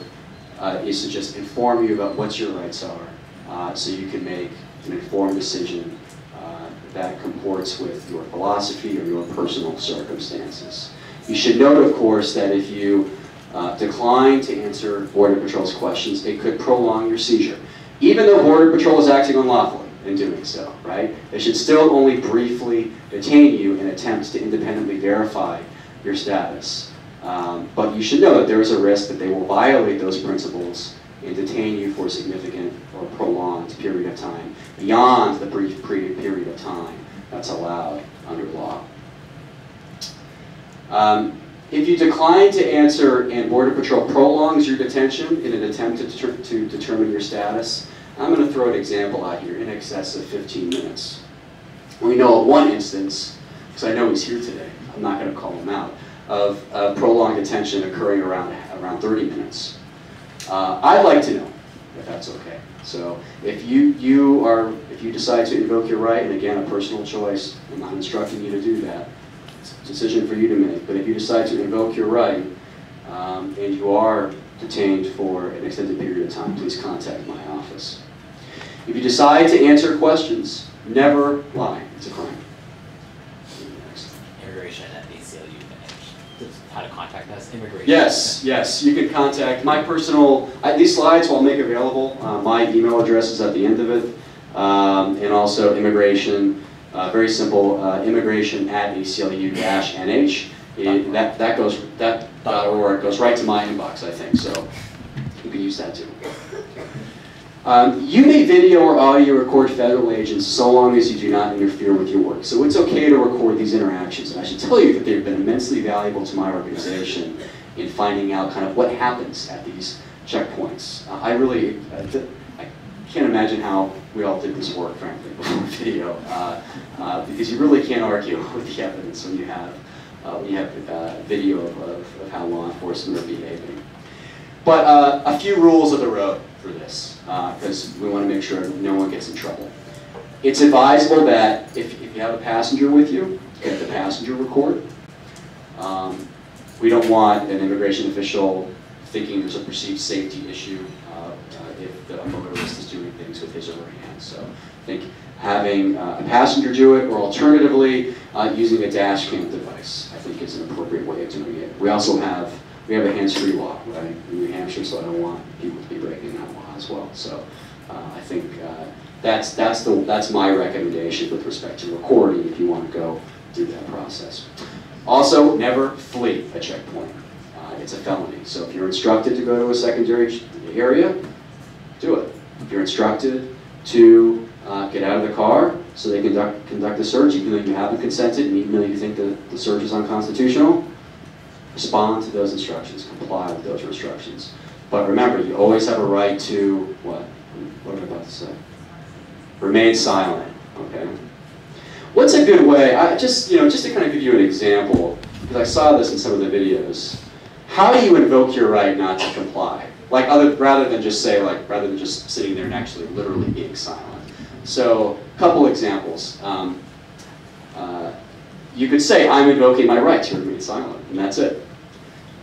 uh, is to just inform you about what your rights are uh, so you can make an informed decision uh, that comports with your philosophy or your personal circumstances. You should note, of course, that if you uh, decline to answer Border Patrol's questions, it could prolong your seizure. Even though Border Patrol is acting unlawfully in doing so, right? They should still only briefly detain you in attempts to independently verify your status. Um, but you should know that there is a risk that they will violate those principles and detain you for a significant or prolonged period of time beyond the brief period of time that's allowed under law. Um, if you decline to answer and Border Patrol prolongs your detention in an attempt to, to determine your status, I'm going to throw an example out here in excess of 15 minutes. We know of one instance, because I know he's here today, I'm not going to call him out, of uh, prolonged detention occurring around, around 30 minutes. Uh, I'd like to know if that's okay. So if you, you are, if you decide to invoke your right, and again, a personal choice, I'm not instructing you to do that, decision for you to make. But if you decide to invoke your right um, and you are detained for an extended period of time, please contact my office. If you decide to answer questions, never lie. It's a crime. Immigration at ACLU how to contact us. Immigration. Yes, yes. You can contact my personal. I, these slides I'll make available. Uh, my email address is at the end of it, um, and also immigration. Uh, very simple, uh, immigration at ACLU-NH. That, that goes, that .org goes right to my inbox, I think, so you can use that too. Um, you may video or audio record federal agents so long as you do not interfere with your work. So it's okay to record these interactions. And I should tell you that they've been immensely valuable to my organization in finding out kind of what happens at these checkpoints. Uh, I really, uh, can't imagine how we all did this work, frankly, before video, uh, uh, because you really can't argue with the evidence when you have uh, when you have uh, video of, of, of, how law enforcement are behaving. But uh, a few rules of the road for this, because uh, we want to make sure no one gets in trouble. It's advisable that if, if you have a passenger with you, get the passenger record. Um, we don't want an immigration official thinking there's a perceived safety issue if the motorist is his her hands. So I think having uh, a passenger do it, or alternatively, uh, using a dash cam device, I think is an appropriate way of doing it. We also have, we have a hands-free law, right, in New Hampshire, so I don't want people to be breaking that law as well. So uh, I think uh, that's, that's, the, that's my recommendation with respect to recording if you want to go do that process. Also, never flee a checkpoint. Uh, it's a felony. So if you're instructed to go to a secondary area, do it. You're instructed to uh, get out of the car so they conduct, conduct a search, even though you haven't consented, and even though you think that the search is unconstitutional, respond to those instructions, comply with those instructions. But remember, you always have a right to, what? What am I about to say? Remain silent, okay? What's a good way, I just, you know, just to kind of give you an example, because I saw this in some of the videos, how do you invoke your right not to comply? Like, other, rather than just say, like, rather than just sitting there and actually literally being silent. So, a couple examples. Um, uh, you could say, I'm invoking my right to remain silent, and that's it.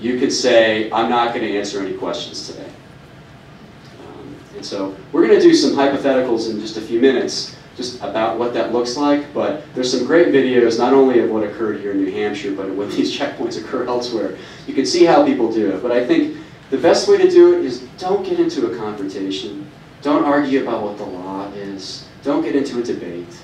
You could say, I'm not going to answer any questions today. Um, and so, we're going to do some hypotheticals in just a few minutes, just about what that looks like, but there's some great videos, not only of what occurred here in New Hampshire, but when these checkpoints occur elsewhere. You can see how people do it, but I think the best way to do it is don't get into a confrontation. Don't argue about what the law is. Don't get into a debate.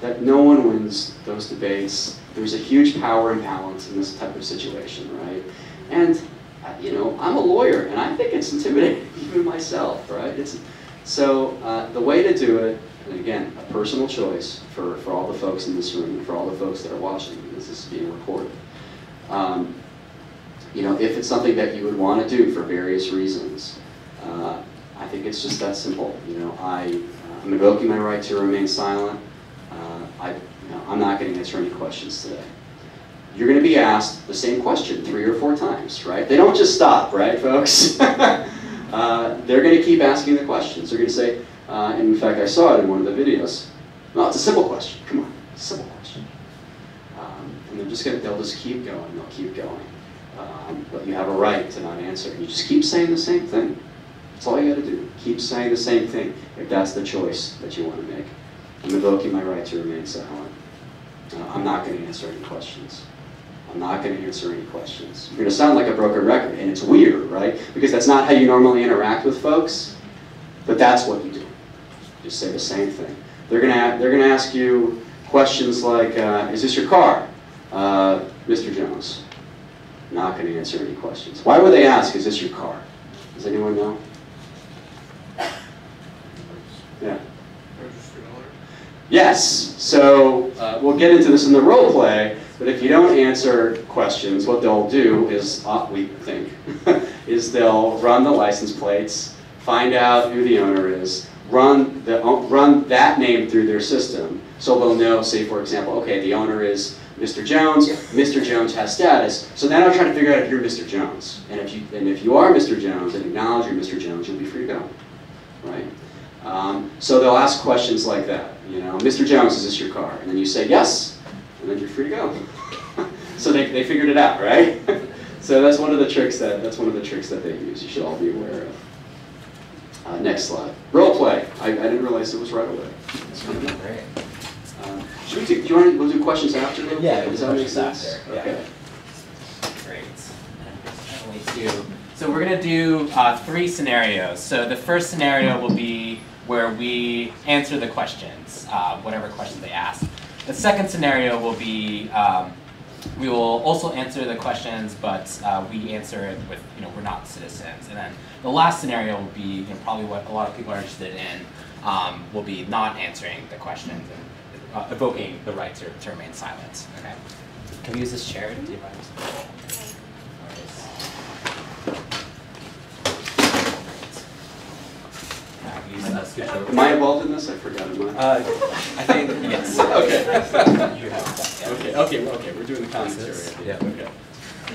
That no one wins those debates. There's a huge power imbalance in this type of situation, right? And uh, you know, I'm a lawyer, and I think it's intimidating even myself, right? It's so uh, the way to do it and again, a personal choice for, for all the folks in this room and for all the folks that are watching this is being recorded. Um, you know, if it's something that you would want to do for various reasons, uh, I think it's just that simple. You know, I, uh, I'm invoking my right to remain silent. Uh, I, you know, I'm not going to answer any questions today. You're going to be asked the same question three or four times, right? They don't just stop, right, folks? Uh, they're going to keep asking the questions. They're going to say, uh, and in fact, I saw it in one of the videos. Well, it's a simple question. Come on, simple question. Um, and they're just gonna, they'll just keep going. They'll keep going. Um, but you have a right to not answer. You just keep saying the same thing. That's all you got to do. Keep saying the same thing if that's the choice that you want to make. I'm invoking my right to remain silent. Uh, I'm not going to answer any questions. I'm not going to answer any questions. You're going to sound like a broken record, and it's weird, right? Because that's not how you normally interact with folks, but that's what you do. Just say the same thing. They're going to, they're going to ask you questions like, uh, is this your car? Uh, Mr. Jones. Not going to answer any questions. Why would they ask, is this your car? Does anyone know? Yeah. Yes. So uh, we'll get into this in the role play. But if you don't answer questions, what they'll do is, uh, we think, is they'll run the license plates, find out who the owner is, run the run that name through their system, so they'll know. Say, for example, okay, the owner is Mr. Jones. Mr. Jones has status. So now I'm trying to figure out if you're Mr. Jones. And if you and if you are Mr. Jones and acknowledge you're Mr. Jones, you'll be free to go, right? Um, so they'll ask questions like that. You know, Mr. Jones, is this your car? And then you say yes, and then you're free to go. so they, they figured it out, right? so that's one of the tricks that that's one of the tricks that they use. You should all be aware of. Uh, next slide. Role play. I, I didn't realize it was right away. Great. Should we do, do you want to we'll do questions after? Role Yeah, we'll Does do that make questions sense? after, yeah. Okay. Great. Can't So we're gonna do uh, three scenarios. So the first scenario will be where we answer the questions, uh, whatever questions they ask. The second scenario will be um, we will also answer the questions, but uh, we answer it with you know we're not citizens. And then the last scenario will be you know, probably what a lot of people are interested in. Um, will be not answering the questions and uh, evoking the right to, to remain silent. Okay. Can we use this chair? Do you mind? We use that. Am I involved in this? I forgot. Am I? Uh, I think yes. okay. You have that, yeah. Okay. Okay. Okay. We're doing the commentary. Yeah. Okay.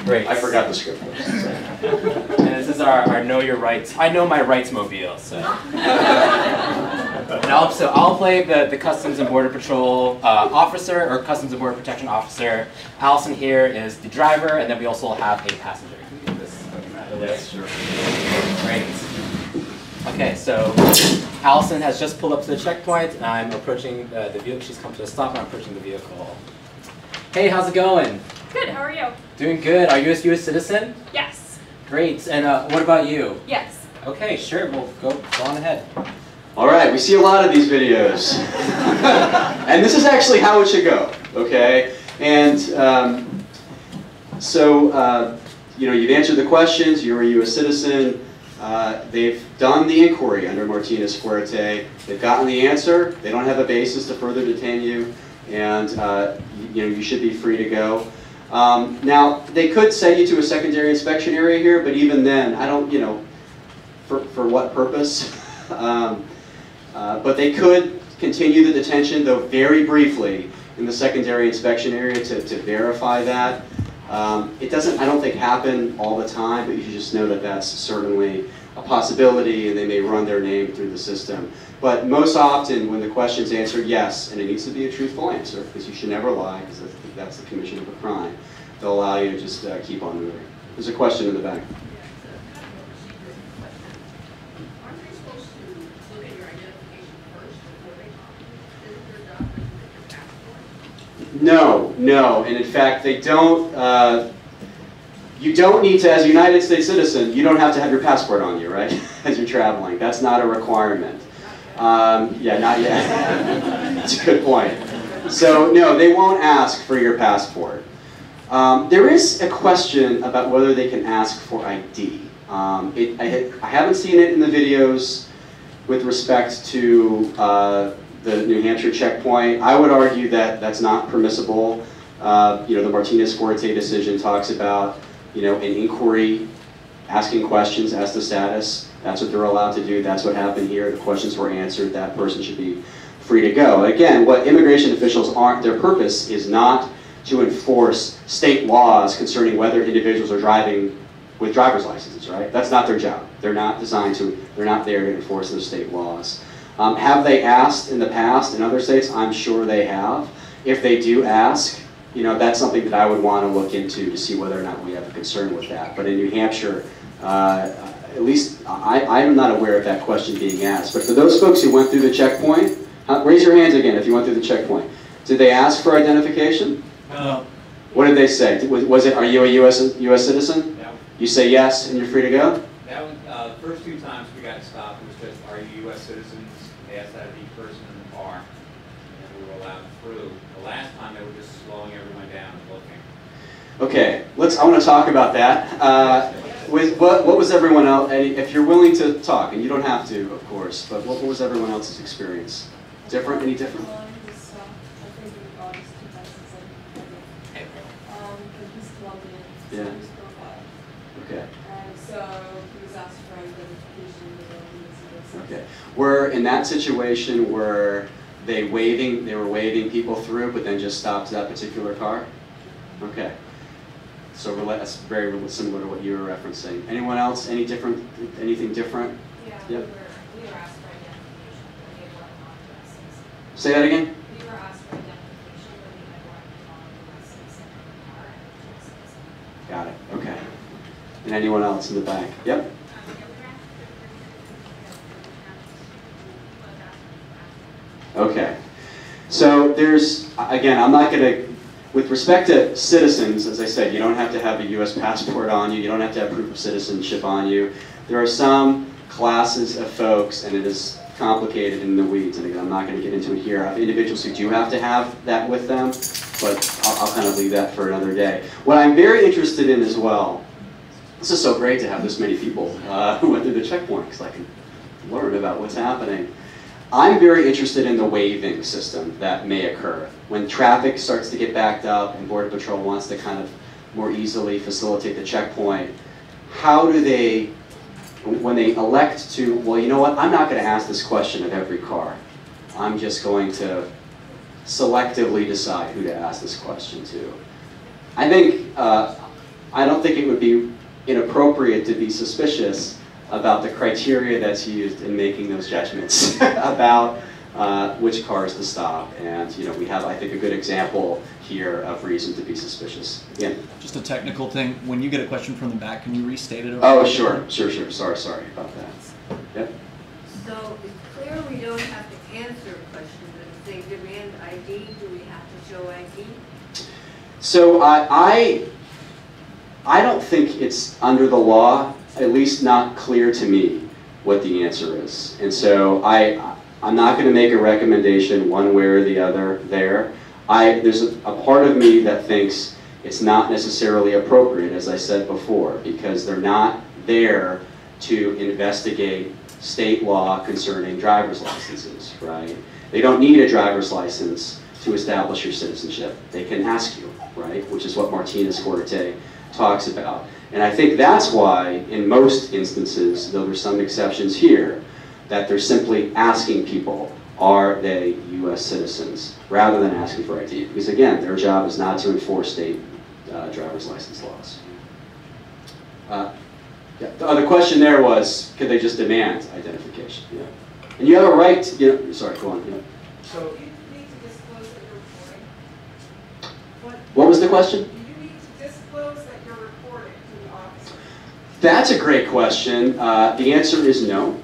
Great. I forgot the script. And this is our, our know your rights. I know my rights mobile. So. And also, I'll play the, the Customs and Border Patrol uh, officer or Customs and Border Protection officer. Allison here is the driver, and then we also have a passenger. Can we get this out of the way? sure. Great. Okay, so Allison has just pulled up to the checkpoint, and I'm approaching uh, the vehicle. She's come to a stop, and I'm approaching the vehicle. Hey, how's it going? Good, how are you? Doing good. Are you a U.S. citizen? Yes. Great. And uh, what about you? Yes. Okay, sure. Well, go, go on ahead. All right, we see a lot of these videos. and this is actually how it should go, okay? And um, so, uh, you know, you've answered the questions, you're a U.S. citizen, uh, they've done the inquiry under Martinez Fuerte, they've gotten the answer, they don't have a basis to further detain you, and, uh, you know, you should be free to go. Um, now, they could send you to a secondary inspection area here, but even then, I don't, you know, for, for what purpose? um, uh, but they could continue the detention, though very briefly, in the secondary inspection area to, to verify that. Um, it doesn't, I don't think, happen all the time, but you should just know that that's certainly a possibility, and they may run their name through the system. But most often, when the question's answered yes, and it needs to be a truthful answer, because you should never lie, because that's, the commission of a crime, they'll allow you to just uh, keep on moving. There's a question in the back. Aren't they supposed to look at your identification first before they talk? Isn't their job to look at your passport? No, no, and in fact, they don't, uh, you don't need to, as a United States citizen, you don't have to have your passport on you, right, as you're traveling. That's not a requirement. Um, yeah, not yet. That's a good point. So, no, they won't ask for your passport. Um, there is a question about whether they can ask for ID. Um, it, I, I haven't seen it in the videos with respect to uh, the New Hampshire checkpoint. I would argue that that's not permissible. Uh, you know, the Martinez Fuerte decision talks about, you know, an inquiry, asking questions as to status. That's what they're allowed to do. That's what happened here. The questions were answered. That person should be free to go. Again, what immigration officials aren't, their purpose is not to enforce state laws concerning whether individuals are driving with driver's licenses, right? That's not their job. They're not designed to, they're not there to enforce those state laws. Um, have they asked in the past in other states? I'm sure they have. If they do ask, you know, that's something that I would want to look into to see whether or not we have a concern with that. But in New Hampshire, uh, at least I, I'm not aware of that question being asked. But for those folks who went through the checkpoint, uh, raise your hands again if you went through the checkpoint. Did they ask for identification? No. What did they say? Was, was it, are you a US, US citizen? That, You say yes and you're free to go? that was, uh, the first two times we got stopped, it was just, are you US citizens? They asked that of each person in the car, and then we were allowed through. The last time, they were just slowing everyone down and looking. Okay, let's, I want to talk about that. Uh, with, what, what was everyone else, and if you're willing to talk, and you don't have to, of course, but what, what was everyone else's experience? Different, any different? Well, he was, I think in August 2007. Um, but he's Colombian, so Yeah. Okay, And so he was asked for identification, you know, he was, he was. okay. Were, in that situation, were they waving, they were waving people through, but then just stopped that particular car? Okay. So that's very similar to what you were referencing. Anyone else, any different, anything different? Yeah, Yep. we were, we were asked for identification, but they weren't on the citizen. Say that again? We were asked for identification, but we had one the citizen in the car and the citizen. Got it, okay. And anyone else in the back? Yep? Um, okay. So there's, again, I'm not going to, with respect to citizens, as I said, you don't have to have a U.S. passport on you, you don't have to have proof of citizenship on you. There are some classes of folks, and it is complicated in the weeds, and again, I'm not going to get into it here, of individuals who do have to have that with them, but I'll, I'll kind of leave that for another day. What I'm very interested in as well, this is so great to have this many people uh, who went through the checkpoint, because I can learn about what's happening. I'm very interested in the waving system that may occur. When traffic starts to get backed up and Border Patrol wants to kind of more easily facilitate the checkpoint, how do they, when they elect to, well, you know what, I'm not going to ask this question of every car. I'm just going to selectively decide who to ask this question to. I think, uh, I don't think it would be inappropriate to be suspicious about the criteria that's used in making those judgments about uh, which cars to stop. And you know, we have, I think, a good example here of reason to be suspicious. Again, Just a technical thing. When you get a question from the back, can you restate it? over oh, the sure, phone? sure, sure. Sorry, sorry about that. Yep. So it's clear we don't have to answer a question, but if they demand ID, do we have to show ID? So I, I, I don't think it's under the law, at least not clear to me, what the answer is. And so I, I'm not going to make a recommendation one way or the other there. I, there's a, a part of me that thinks it's not necessarily appropriate, as I said before, because they're not there to investigate state law concerning driver's licenses, right? They don't need a driver's license to establish your citizenship. They can ask you, right? Which is what Martinez Fuerte talks about. And I think that's why, in most instances, though there's some exceptions here, that they're simply asking people, are they U.S. citizens, rather than asking for ID. Because again, their job is not to enforce state uh, driver's license laws. Uh, yeah, the other question there was, could they just demand identification? Yeah. And you have a right to, you know, sorry, go on. Yeah. So you need to disclose that you're recording. What, What was the question? do you need to disclose that you're recording to the officer? That's a great question. Uh, the answer is no.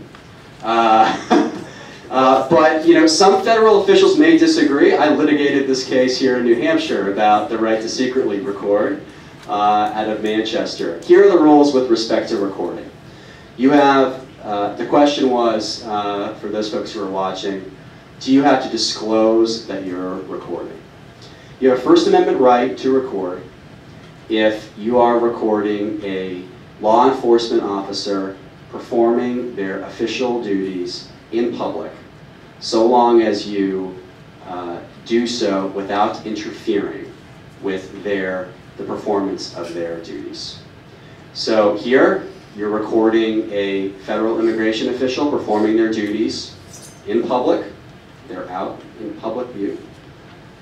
Uh, uh, but you know, some federal officials may disagree. I litigated this case here in New Hampshire about the right to secretly record uh, out of Manchester. Here are the rules with respect to recording. You have uh, the question was uh, for those folks who are watching: Do you have to disclose that you're recording? You have a First Amendment right to record if you are recording a law enforcement officer performing their official duties in public, so long as you uh, do so without interfering with their, the performance of their duties. So here, you're recording a federal immigration official performing their duties in public. They're out in public view.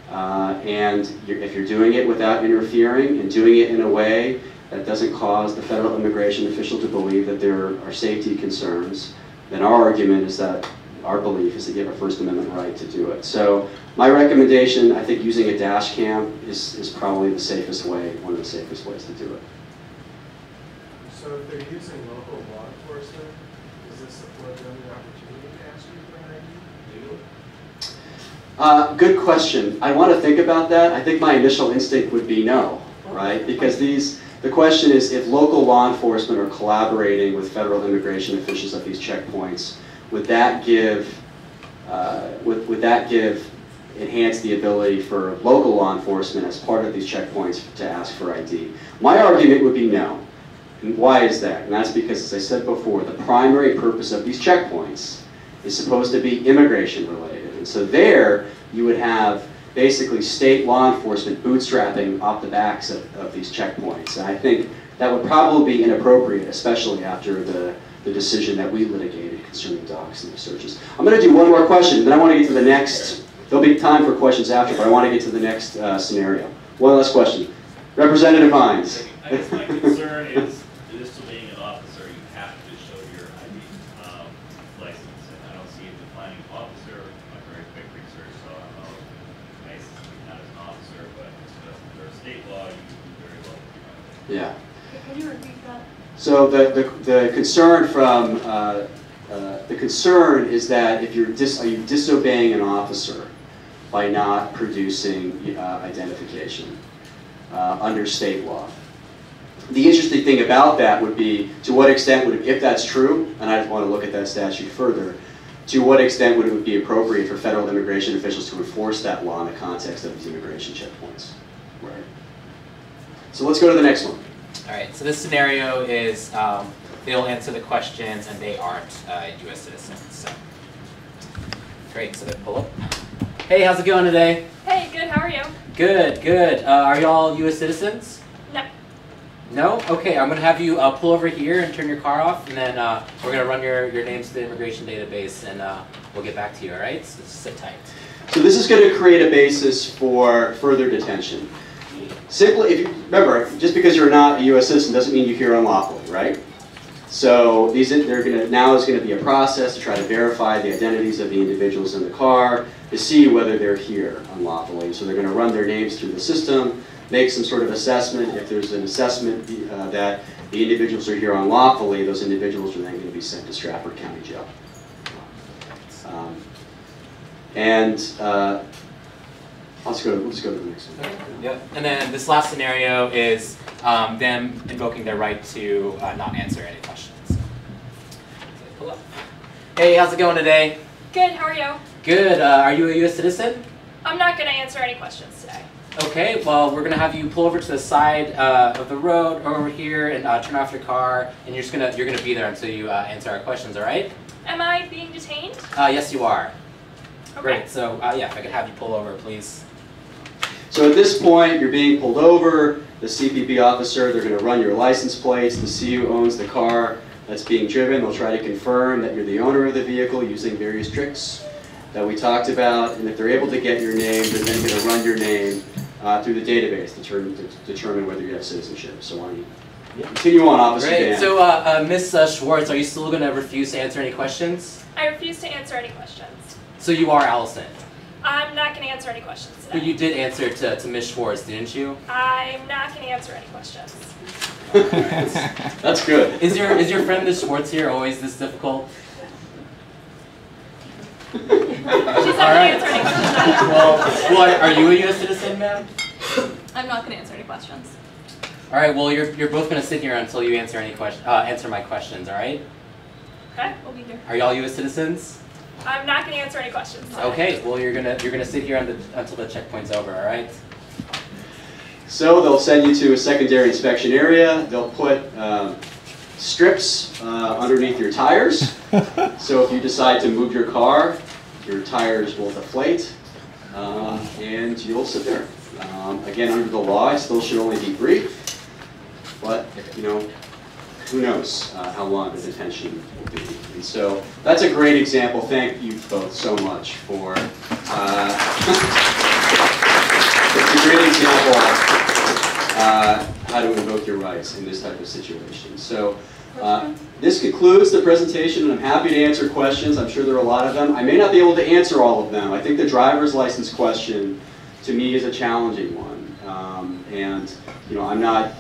Uh, and you're, if you're doing it without interfering and doing it in a way that doesn't cause the federal immigration official to believe that there are safety concerns, then our argument is that our belief is that you have a First Amendment right to do it. So my recommendation, I think using a dash cam is, is probably the safest way, one of the safest ways to do it. So if they're using local law enforcement, does this afford them the opportunity to ask you for an ID legally? Uh, good question. I want to think about that. I think my initial instinct would be no, right? Because these, the question is if local law enforcement are collaborating with federal immigration officials at these checkpoints, would that give, uh, would, would that give, enhance the ability for local law enforcement as part of these checkpoints to ask for ID? My argument would be no. And why is that? And that's because, as I said before, the primary purpose of these checkpoints is supposed to be immigration related. And so there, you would have basically state law enforcement bootstrapping off the backs of, of these checkpoints. And I think that would probably be inappropriate, especially after the, the decision that we litigated concerning docs and searches. I'm going to do one more question, then I want to get to the next. There'll be time for questions after, but I want to get to the next uh, scenario. One last question. Representative Hines. I guess my concern is, this to being an officer, you have to show your ID um, license. And I don't see a defining officer, a very quick research, so I don't know, nice, not as an officer, but it's just, under state law, you do very well. with your ID. Yeah. Can you repeat that? So the, the, the concern from, uh, uh, the concern is that if you're dis, are you disobeying an officer by not producing uh, identification uh, under state law? The interesting thing about that would be to what extent would, if that's true, and I want to look at that statute further, to what extent would it be appropriate for federal immigration officials to enforce that law in the context of these immigration checkpoints? Right. So let's go to the next one. All right, so this scenario is um, they'll answer the questions and they aren't uh, U.S. citizens. So great, so they pull up. Hey, how's it going today? Hey, good. How are you? Good, good. Uh, are y'all U.S. citizens? No. No? Okay, I'm gonna have you uh, pull over here and turn your car off, and then uh, we're gonna run your, your names to the immigration database, and uh, we'll get back to you. All right? So just sit tight. So this is going to create a basis for further detention. Simply, if you remember, just because you're not a U.S. citizen doesn't mean you're here unlawfully, right? So these, they're gonna, now is gonna be a process to try to verify the identities of the individuals in the car to see whether they're here unlawfully. So they're gonna run their names through the system, make some sort of assessment. If there's an assessment uh, that the individuals are here unlawfully, those individuals are then gonna be sent to Strafford County Jail. Um, And, uh, let's go, let's go to the next one. Yep. And then this last scenario is um, them invoking their right to uh, not answer any questions. So. Hey, how's it going today? Good, how are you? Good. Uh, are you a U.S. citizen? I'm not gonna answer any questions today. Okay. Well, we're gonna have you pull over to the side uh, of the road over here and uh, turn off your car, and you're just gonna you're gonna be there until you uh, answer our questions. All right? Am I being detained? Uh, yes, you are. Okay. Great. So uh, yeah, if I could have you pull over, please. So at this point, you're being pulled over, the CBP officer, they're gonna run your license plates to see who owns the car that's being driven. They'll try to confirm that you're the owner of the vehicle using various tricks that we talked about. And if they're able to get your name, they're then gonna run your name uh, through the database to determine, to determine whether you have citizenship. So why don't you continue on, Officer Great. Dan. So uh, uh, Miss uh, Schwartz, are you still gonna refuse to answer any questions? I refuse to answer any questions. So you are Allison, I'm not gonna answer any questions but you did answer to, to Miss Schwartz, didn't you? I'm not gonna answer any questions. That's good. Is your is your friend Ms. Schwartz here always this difficult? She's not gonna Alright. answer any questions. Well, well, are you a U.S. citizen, ma'am? I'm not gonna answer any questions. All right. Well, you're you're both gonna sit here until you answer any question uh, answer my questions. All right? Okay, we'll be here. Are y'all U.S. citizens? I'm not gonna answer any questions. today. Okay. Well, you're gonna you're gonna sit here on the, until the checkpoint's over. All right? So they'll send you to a secondary inspection area. They'll put um, strips uh, underneath your tires. So if you decide to move your car, your tires will deflate, um, and you'll sit there. Um, again, under the law, it still should only be brief, but you know, who knows uh, how long the detention will be. So that's a great example. Thank you both so much for. Uh, it's a great example uh, how to invoke your rights in this type of situation. So uh, this concludes the presentation, and I'm happy to answer questions. I'm sure there are a lot of them. I may not be able to answer all of them. I think the driver's license question, to me, is a challenging one. Um, and, you know, I'm not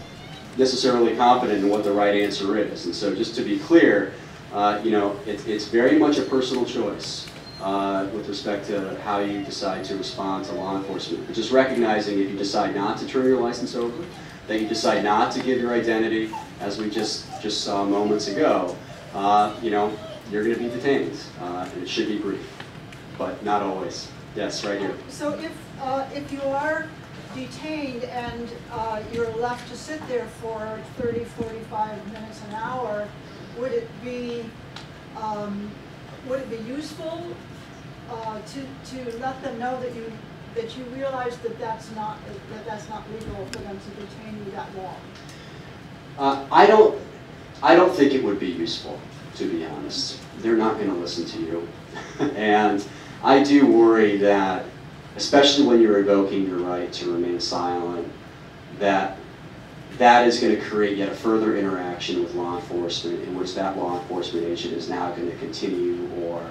necessarily confident in what the right answer is. And so just to be clear, uh, you know, it, it's very much a personal choice uh, with respect to how you decide to respond to law enforcement. But just recognizing if you decide not to turn your license over, that you decide not to give your identity, as we just, just saw moments ago, uh, you know, you're going to be detained. Uh, and it should be brief, but not always. Yes, right here. So if, uh, if you are detained and you're left to sit there for 30, 45 minutes, an hour, would it be, um, would it be useful uh, to, to let them know that you, that you realize that that's not, that that's not legal for them to detain you that long? Uh, I don't, I don't think it would be useful, to be honest. They're not going to listen to you. and I do worry that, especially when you're invoking your right to remain silent, that that is going to create yet a further interaction with law enforcement in which that law enforcement agent is now going to continue or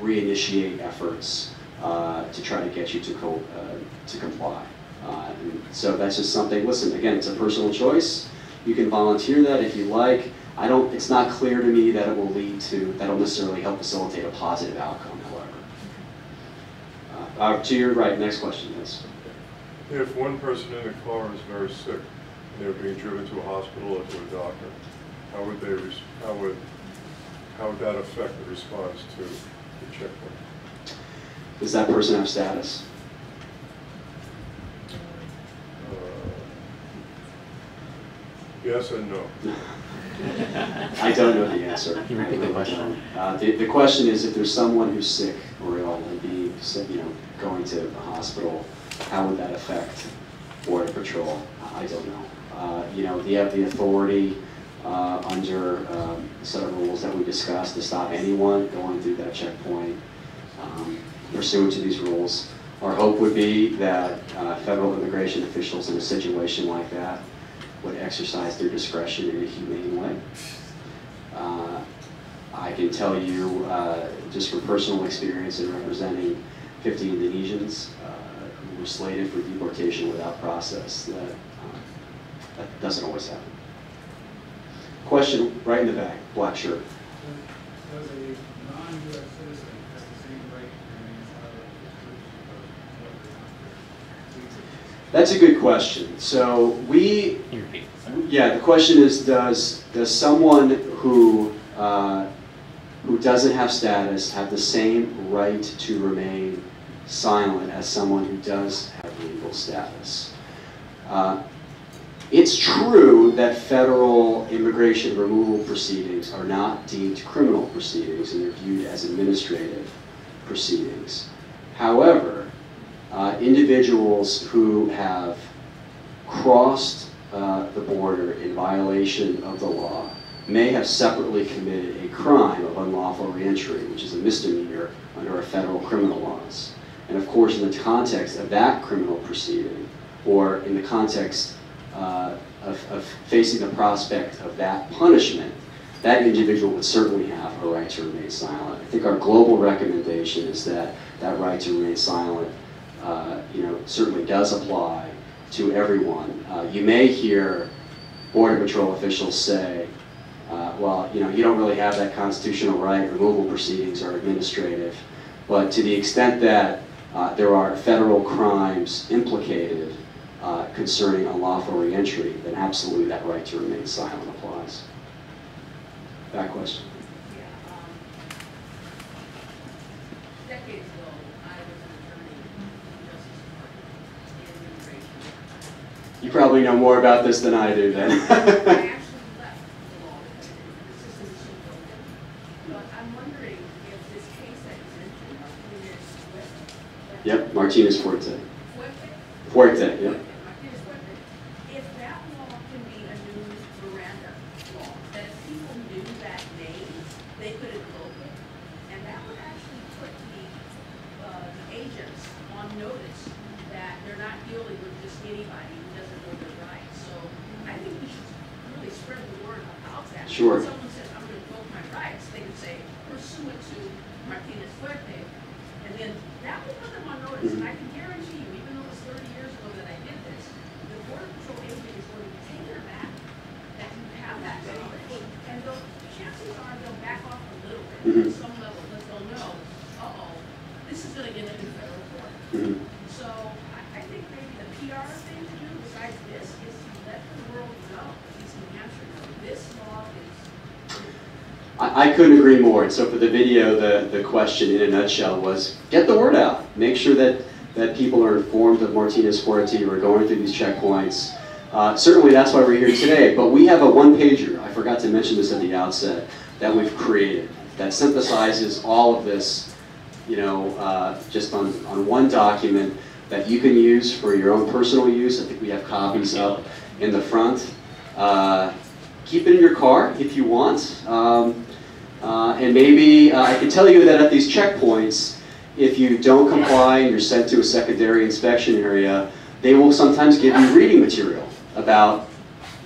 reinitiate efforts uh, to try to get you to, co- uh, to comply. Uh, so that's just something, listen, again, it's a personal choice. You can volunteer that if you like. I don't, it's not clear to me that it will lead to, that'll necessarily help facilitate a positive outcome, however. Uh, uh, to your right, next question, yes. If one person in the car is very sick, and they're being driven to a hospital or to a doctor, how would they, res- how would, how would that affect the response to the checkpoint? Does that person have status? Uh, Yes and no. I don't know the answer. Can you repeat the question? Uh, the, the question is if there's someone who's sick or ill and being, sick, you know, going to the hospital, how would that affect border patrol? I don't know. Uh, you know, they have the authority uh, under um, a set of rules that we discussed to stop anyone going through that checkpoint um, pursuant to these rules. Our hope would be that uh, federal immigration officials in a situation like that would exercise their discretion in a humane way. Uh, I can tell you, uh, just from personal experience in representing 50 Indonesians uh, who were slated for deportation without process, that uh, that doesn't always happen. Question right in the back, black shirt. Does a non-US citizen have the same right to remain silent That's a good question. So we, yeah, the question is, does does someone who uh, who doesn't have status have the same right to remain silent as someone who does have legal status? Uh, it's true that federal immigration removal proceedings are not deemed criminal proceedings and they're viewed as administrative proceedings. However, uh, individuals who have crossed uh, the border in violation of the law may have separately committed a crime of unlawful reentry, which is a misdemeanor under our federal criminal laws. And of course, in the context of that criminal proceeding, or in the context uh, of, of facing the prospect of that punishment, that individual would certainly have a right to remain silent. I think our global recommendation is that that right to remain silent, uh, you know, certainly does apply to everyone. Uh, you may hear Border Patrol officials say, uh, well, you know, you don't really have that constitutional right, removal proceedings are administrative. But to the extent that uh, there are federal crimes implicated uh, concerning unlawful reentry, then absolutely that right to remain silent applies. That question. Yeah, um, decades ago, I was an attorney in the Justice Department in immigration. You probably know more about this than I do then. I actually left the law because the system is so broken. But I'm wondering if this case that you mentioned, Martinez Fuerte. yep, Martinez Fuerte. Fuerte? Fuerte, yep. Martinez Fuerte. If that law can be a new Miranda law, that if people knew that name, they could invoke it, and that would actually put the, uh, the agents on notice that they're not dealing with just anybody who doesn't know their rights. So I think we should really spread the word about that. Sure. When someone says, I'm gonna invoke my rights, they would say pursuant to Martinez Fuerte, and then that will put them on notice, and I can guarantee you, even though it was thirty years ago that I did this, the border patrol agent is going to be taken aback that you have that knowledge, and they'll, chances are they'll back off a little bit, Mhm. at some level, because they'll know, uh-oh, this is gonna get into federal court. Mhm. So I, I think maybe the PR thing to do besides this is to let the world know, at least New Hampshire, know, this law is I, couldn't agree more. And so for the video, the, the question in a nutshell was, get the word out. Make sure that, that people are informed of Martinez Fuerte who are going through these checkpoints. Uh, certainly that's why we're here today, but we have a one-pager, I forgot to mention this at the outset, that we've created that synthesizes all of this, you know, uh, just on, on one document that you can use for your own personal use. I think we have copies up in the front. Uh, keep it in your car if you want. Um, uh, and maybe uh, I can tell you that at these checkpoints, if you don't comply and you're sent to a secondary inspection area, they will sometimes give you reading material about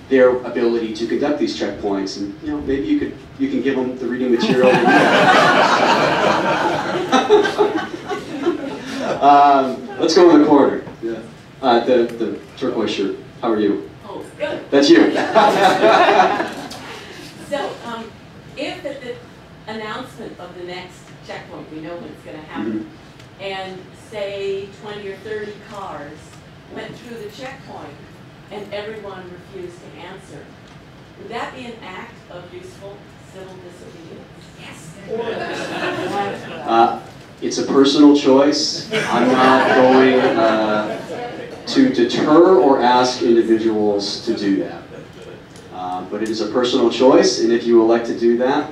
their ability to conduct these checkpoints. And you know, maybe you could you can give them the reading material. um, let's go in the corner. Yeah. Uh, the the turquoise shirt. How are you? Oh, good. That's you. So, um, if at the announcement of the next checkpoint, we know when it's gonna happen, and say twenty or thirty cars went through the checkpoint and everyone refused to answer, would that be an act of useful civil disobedience? Yes. Uh, it's a personal choice. I'm not going uh, to deter or ask individuals to do that. Uh, but it is a personal choice, and if you elect to do that,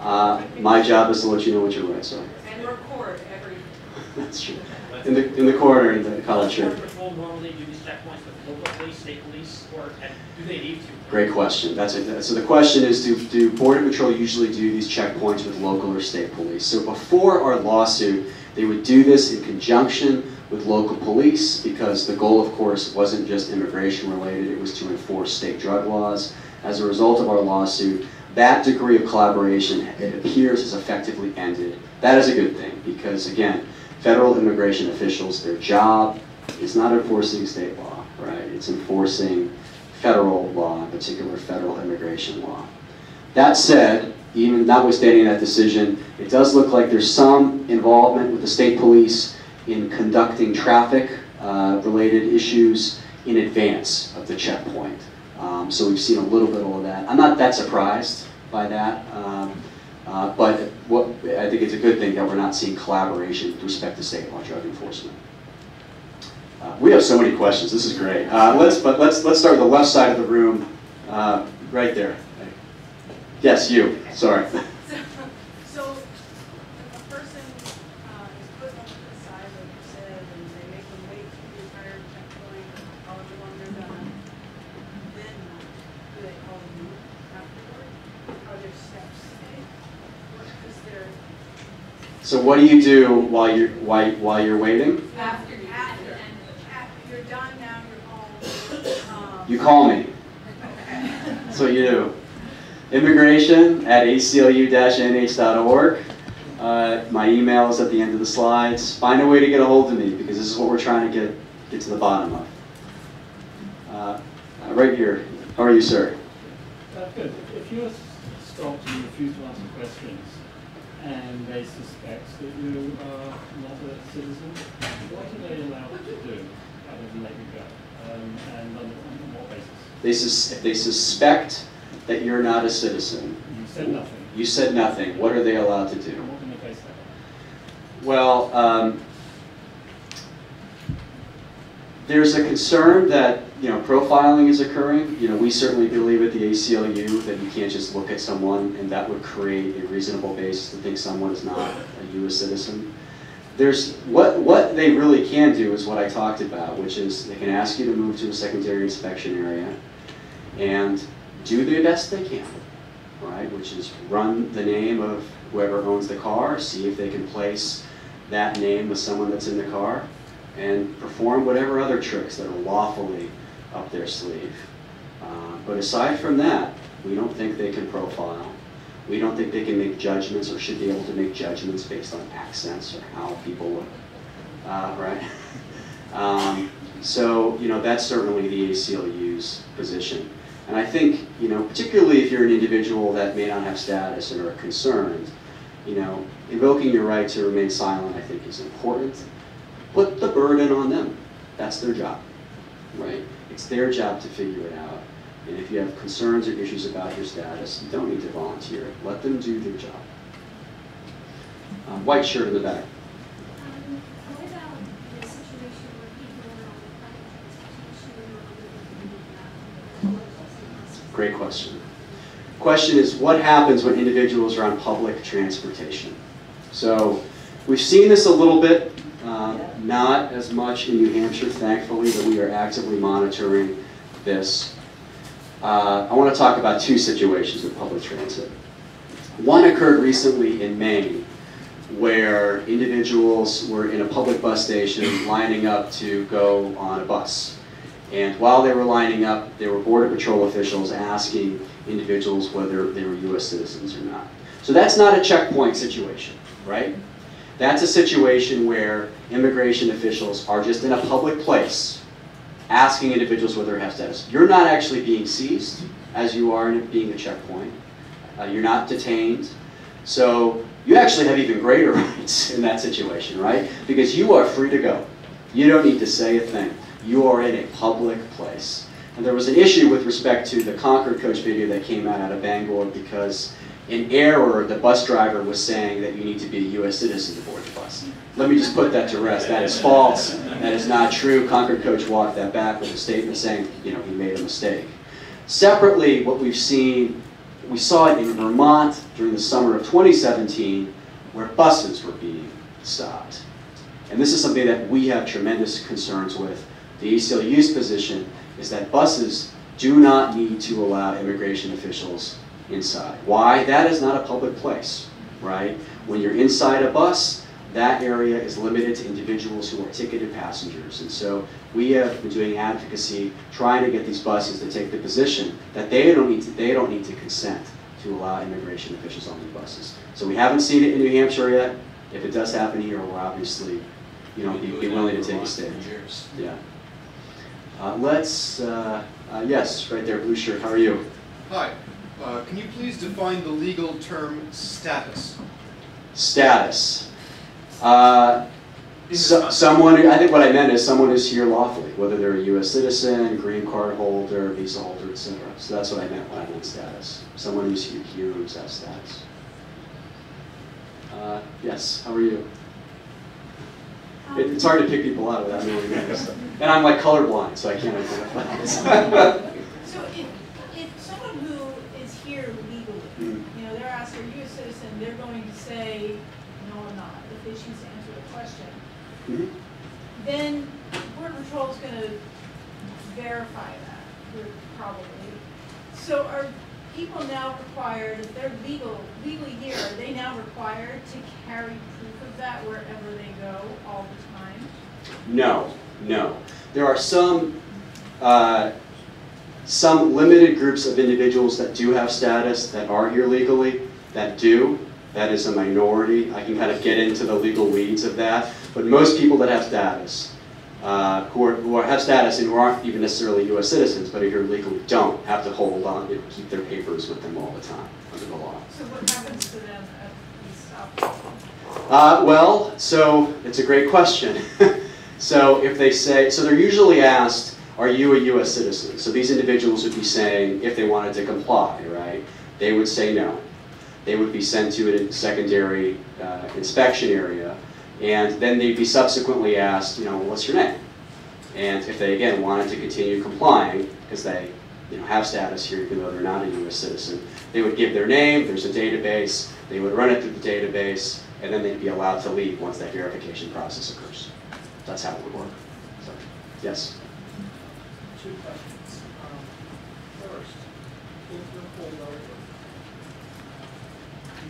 uh, my job is to let you know what your rights are. And record every. That's true. In the in the corner in the college shirt. Normally do these checkpoints with local police, state police, or do they need to? Great question. That's it. So the question is, do, do Border Patrol usually do these checkpoints with local or state police? So before our lawsuit, they would do this in conjunction with local police because the goal, of course, wasn't just immigration related, it was to enforce state drug laws. As a result of our lawsuit, that degree of collaboration, it appears, has effectively ended. That is a good thing because, again, federal immigration officials, their job is not enforcing state law, right? It's enforcing federal law, in particular federal immigration law. That said, even notwithstanding that decision, it does look like there's some involvement with the state police in conducting traffic uh, related issues in advance of the checkpoint. Um, so we've seen a little bit of that. I'm not that surprised by that, um, uh, but what, I think it's a good thing that we're not seeing collaboration with respect to state law drug enforcement. Uh, we have so many questions. This is great. Uh, let's but let's let's start with the left side of the room, uh, right there. Yes, you. Sorry. So, if a person uh, is put on the side, like you said, and they make them wait for the entire checkpoint, however long they're done, then uh, do they call them move afterward? Are there steps taken? Or is there, So what do you do while you're while, while you're waiting? after, after, after you're done now, you're home, um, You call me. That's what you do. Immigration at aclu-nh.org. Uh, my email is at the end of the slides. Find a way to get a hold of me because this is what we're trying to get get to the bottom of. Uh, uh, right here. How are you, sir? Uh, good. If you're stopped and refuse to answer questions, and they suspect that you are not a citizen, what are they allowed to do other than let you go? Um, and on, on what basis? They sus- if they suspect that you're not a citizen, You said nothing. you said nothing. What are they allowed to do? What can they base that? Well, um, there's a concern that you know profiling is occurring. You know, we certainly believe at the ACLU that you can't just look at someone and that would create a reasonable basis to think someone is not a U.S. citizen. There's what what they really can do is what I talked about, which is they can ask you to move to a secondary inspection area and do the best they can, right? Which is run the name of whoever owns the car, see if they can place that name with someone that's in the car, and perform whatever other tricks that are lawfully up their sleeve. Uh, but aside from that, we don't think they can profile. We don't think they can make judgments or should be able to make judgments based on accents or how people look, uh, right? um, so, you know, that's certainly the ACLU's position. And I think, you know, particularly if you're an individual that may not have status and are concerned, you know, invoking your right to remain silent, I think, is important. Put the burden on them. That's their job, right? It's their job to figure it out. And if you have concerns or issues about your status, you don't need to volunteer. Let them do their job. Um, white shirt in the back. Great question. Question is, what happens when individuals are on public transportation? So we've seen this a little bit, not as much in New Hampshire, thankfully, but we are actively monitoring this. Uh, I want to talk about two situations with public transit. One occurred recently in Maine, where individuals were in a public bus station lining up to go on a bus. And while they were lining up, there were Border Patrol officials asking individuals whether they were U.S. citizens or not. So that's not a checkpoint situation, right? That's a situation where immigration officials are just in a public place asking individuals whether they have status. You're not actually being seized as you are in being a checkpoint. Uh, you're not detained. So you actually have even greater rights in that situation, right? Because you are free to go. You don't need to say a thing. You are in a public place. And there was an issue with respect to the Concord Coach video that came out out of Bangor because in error, the bus driver was saying that you need to be a U.S. citizen to board the bus. Let me just put that to rest. That is false. That is not true. Concord Coach walked that back with a statement saying, you know, he made a mistake. Separately, what we've seen, we saw it in Vermont during the summer of 2017, where buses were being stopped. And this is something that we have tremendous concerns with. The ACLU's position is that buses do not need to allow immigration officials inside. Why? That is not a public place, right? When you're inside a bus, that area is limited to individuals who are ticketed passengers. And so we have been doing advocacy, trying to get these buses to take the position that they don't need to, they don't need to consent to allow immigration officials on the buses. So we haven't seen it in New Hampshire yet. If it does happen here, we're obviously, you know, be, be willing to take a stand. Yeah. Uh, let's, uh, uh, yes, right there, blue shirt, how are you? Hi, uh, can you please define the legal term status? Status. Uh, so, someone, I think what I meant is someone who's here lawfully, whether they're a US citizen, green card holder, visa holder, etc. So that's what I meant when I meant status. Someone who's here, here who's has status. Uh, yes, how are you? It, it's hard to pick people out without knowing names. And I'm like colorblind, so I can't identify this. So if, if someone who is here legally, Mm. you know, they're asked, you they're going to say, no, I'm not, if they choose to answer the question. Mhm. Then Border Patrol is gonna verify that, probably. So are people now required, if they're legal, legally here, are they now required to carry proof of that wherever they go all the time? No, no. There are some, uh, some limited groups of individuals that do have status, that are here legally, that do. That is a minority. I can kind of get into the legal weeds of that. But most people that have status, uh, who, are, who are, have status and who aren't even necessarily U.S. citizens, but are here legally, don't have to hold on, know, keep their papers with them all the time under the law. So what happens to them at these stops? Uh, well, so it's a great question. so if they say, so they're usually asked, are you a U.S. citizen? So these individuals would be saying, if they wanted to comply, right, they would say no. They would be sent to a secondary uh, inspection area, and then they'd be subsequently asked, you know, what's your name? And if they, again, wanted to continue complying, because they you know, have status here even though they're not a U.S. citizen, they would give their name, there's a database, they would run it through the database, and then they'd be allowed to leave once that verification process occurs. That's how it would work. So, yes? Two questions. Um, First, if you're pulled over, you have the right to ask why you're being pulled over.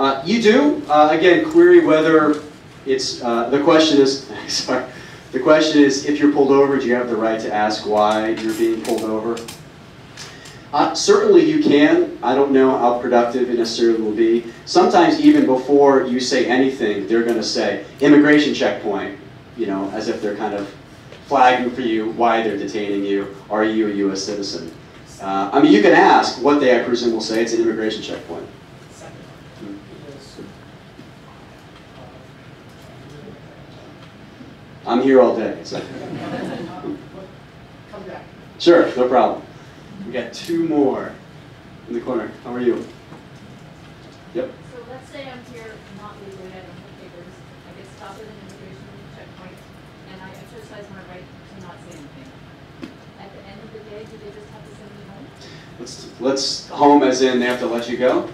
Uh, you do. Uh, again, query whether it's, uh, the question is, sorry, the question is if you're pulled over, do you have the right to ask why you're being pulled over? Uh, certainly you can. I don't know how productive it necessarily will be. Sometimes even before you say anything, they're going to say, immigration checkpoint, you know, as if they're kind of flagging for you why they're detaining you. Are you a U.S. citizen? Uh, I mean, you can ask what they, I presume, will say. It's an immigration checkpoint. I'm here all day. So. Sure, no problem. We got two more in the corner. How are you? Yep. So let's say I'm here not legally, I don't have papers, I get stopped at an immigration checkpoint, and I exercise my right to not say anything. At the end of the day, do they just have to send me? Let's let's home as in they have to let you go.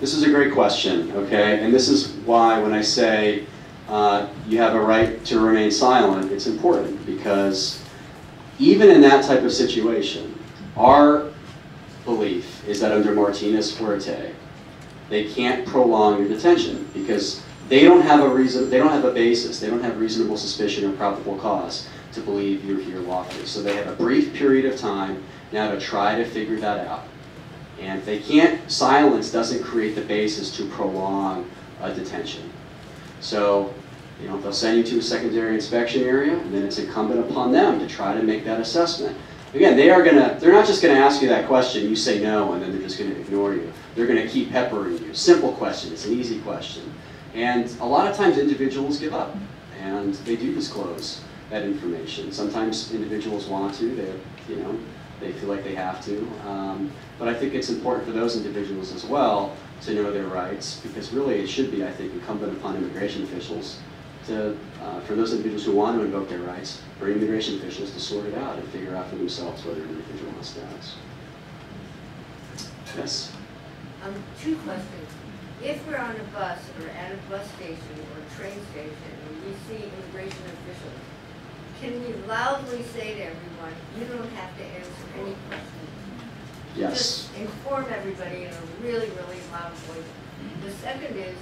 This is a great question. Okay, and this is why when I say uh, you have a right to remain silent, it's important because even in that type of situation, our belief is that under Martinez Fuerte, they can't prolong your detention because they don't have a reason, they don't have a basis, they don't have reasonable suspicion or probable cause to believe you're here lawfully. So they have a brief period of time now to try to figure that out. And if they can't, silence doesn't create the basis to prolong a detention. So, you know, they'll send you to a secondary inspection area, and then it's incumbent upon them to try to make that assessment. Again, they are gonna, they're not just gonna ask you that question, you say no, and then they're just gonna ignore you. They're gonna keep peppering you. Simple question, it's an easy question. And a lot of times individuals give up, and they do disclose that information. Sometimes individuals want to, they, you know, they feel like they have to. Um, but I think it's important for those individuals as well to know their rights, because really it should be, I think, incumbent upon immigration officials to, uh, for those individuals who want to invoke their rights, for immigration officials to sort it out and figure out for themselves whether an individual has status. Yes? Um, two questions. If we're on a bus or at a bus station or train station and we see immigration officials, can we loudly say to everyone, you don't have to answer any questions? Yes. Just inform everybody in a really, really loud voice. The second is,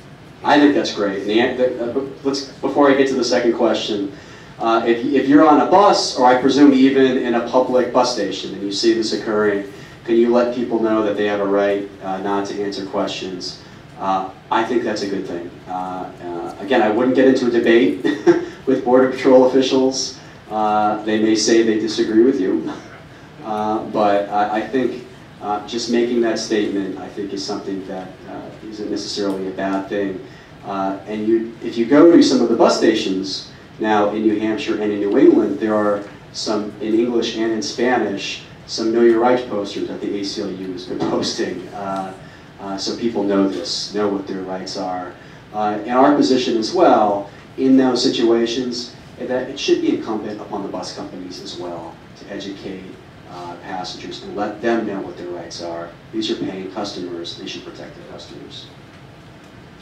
I think that's great. And the, the, uh, let's, before I get to the second question, uh, if, if you're on a bus, or I presume even in a public bus station, and you see this occurring, can you let people know that they have a right uh, not to answer questions? Uh, I think that's a good thing. Uh, uh, again, I wouldn't get into a debate with Border Patrol officials. Uh, they may say they disagree with you, uh, but I, I think uh, just making that statement, I think, is something that uh, isn't necessarily a bad thing. Uh, and you, if you go to some of the bus stations now in New Hampshire and in New England, there are some in English and in Spanish, some Know Your Rights posters that the ACLU has been posting. So people know this, know what their rights are. And our position as well, in those situations, that it should be incumbent upon the bus companies as well to educate uh, passengers and let them know what their rights are. These are paying customers, they should protect their customers.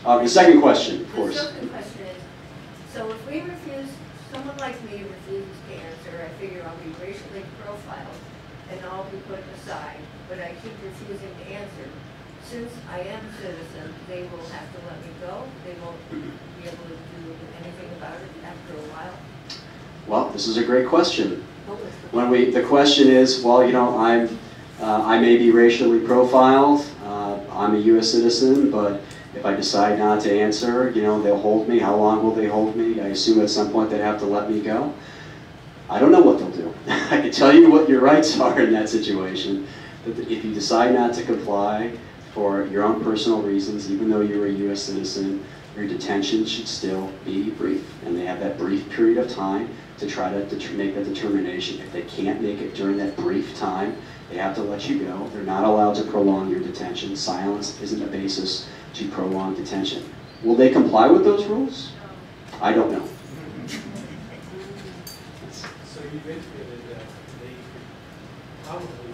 Uh, the second question, of course. The second question is, so if we refuse, someone like me refuses to answer, I figure I'll be racially profiled and I'll be put aside, but I keep refusing to answer. Since I am a citizen, they will have to let me go, they won't be able to do anything about it after a while. Well, this is a great question. When we, the question is, well, you know, I'm, uh, I may be racially profiled, uh, I'm a U.S. citizen, but if I decide not to answer, you know, they'll hold me. How long will they hold me? I assume at some point they'd have to let me go. I don't know what they'll do. I can tell you what your rights are in that situation. That if you decide not to comply for your own personal reasons, even though you're a U.S. citizen, your detention should still be brief. And they have that brief period of time to try to make that determination. If they can't make it during that brief time, they have to let you go. They're not allowed to prolong your detention. Silence isn't a basis to prolong detention. Will they comply with those rules? I don't know. So you've indicated that they probably you?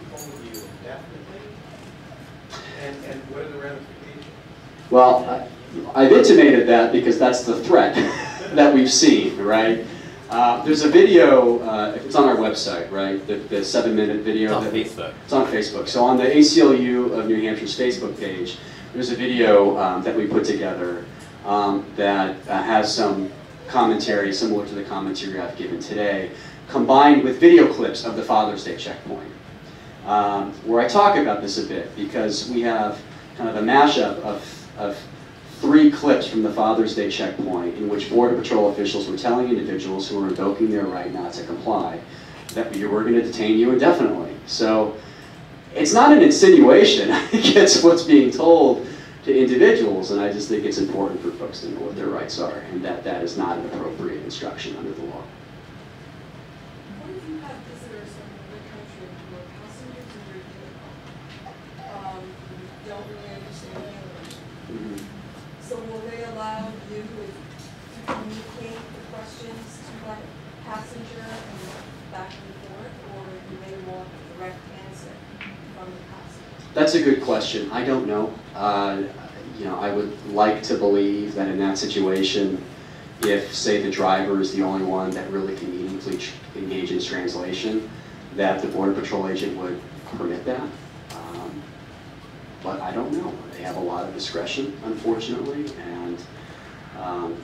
And, and what are the ramifications? Well, I- I've intimated that because that's the threat that we've seen, right? Uh, there's a video, uh, it's on our website, right? The, the seven minute video. It's on that- Facebook. It's on Facebook. So on the ACLU of New Hampshire's Facebook page, there's a video um, that we put together um, that uh, has some commentary similar to the commentary I've given today, combined with video clips of the Father's Day checkpoint, um, where I talk about this a bit because we have kind of a mashup of, of three clips from the Father's Day checkpoint in which Border Patrol officials were telling individuals who were invoking their right not to comply that we were going to detain you indefinitely. So it's not an insinuation. I think it's what's being told to individuals, and I just think it's important for folks to know what their rights are, and that that is not an appropriate instruction under the law. What if you have visitors from another country who are passengers in your vehicle? Um, who don't really understand English. So will they allow you to to communicate the questions to that passenger and back and forth? Or do they want a direct answer from the passenger? That's a good question. I don't know. Uh, you know, I would like to believe that in that situation, if, say, the driver is the only one that really can meaningfully engage in translation, that the Border Patrol agent would permit that. Um, but I don't know. They have a lot of discretion, unfortunately, and um,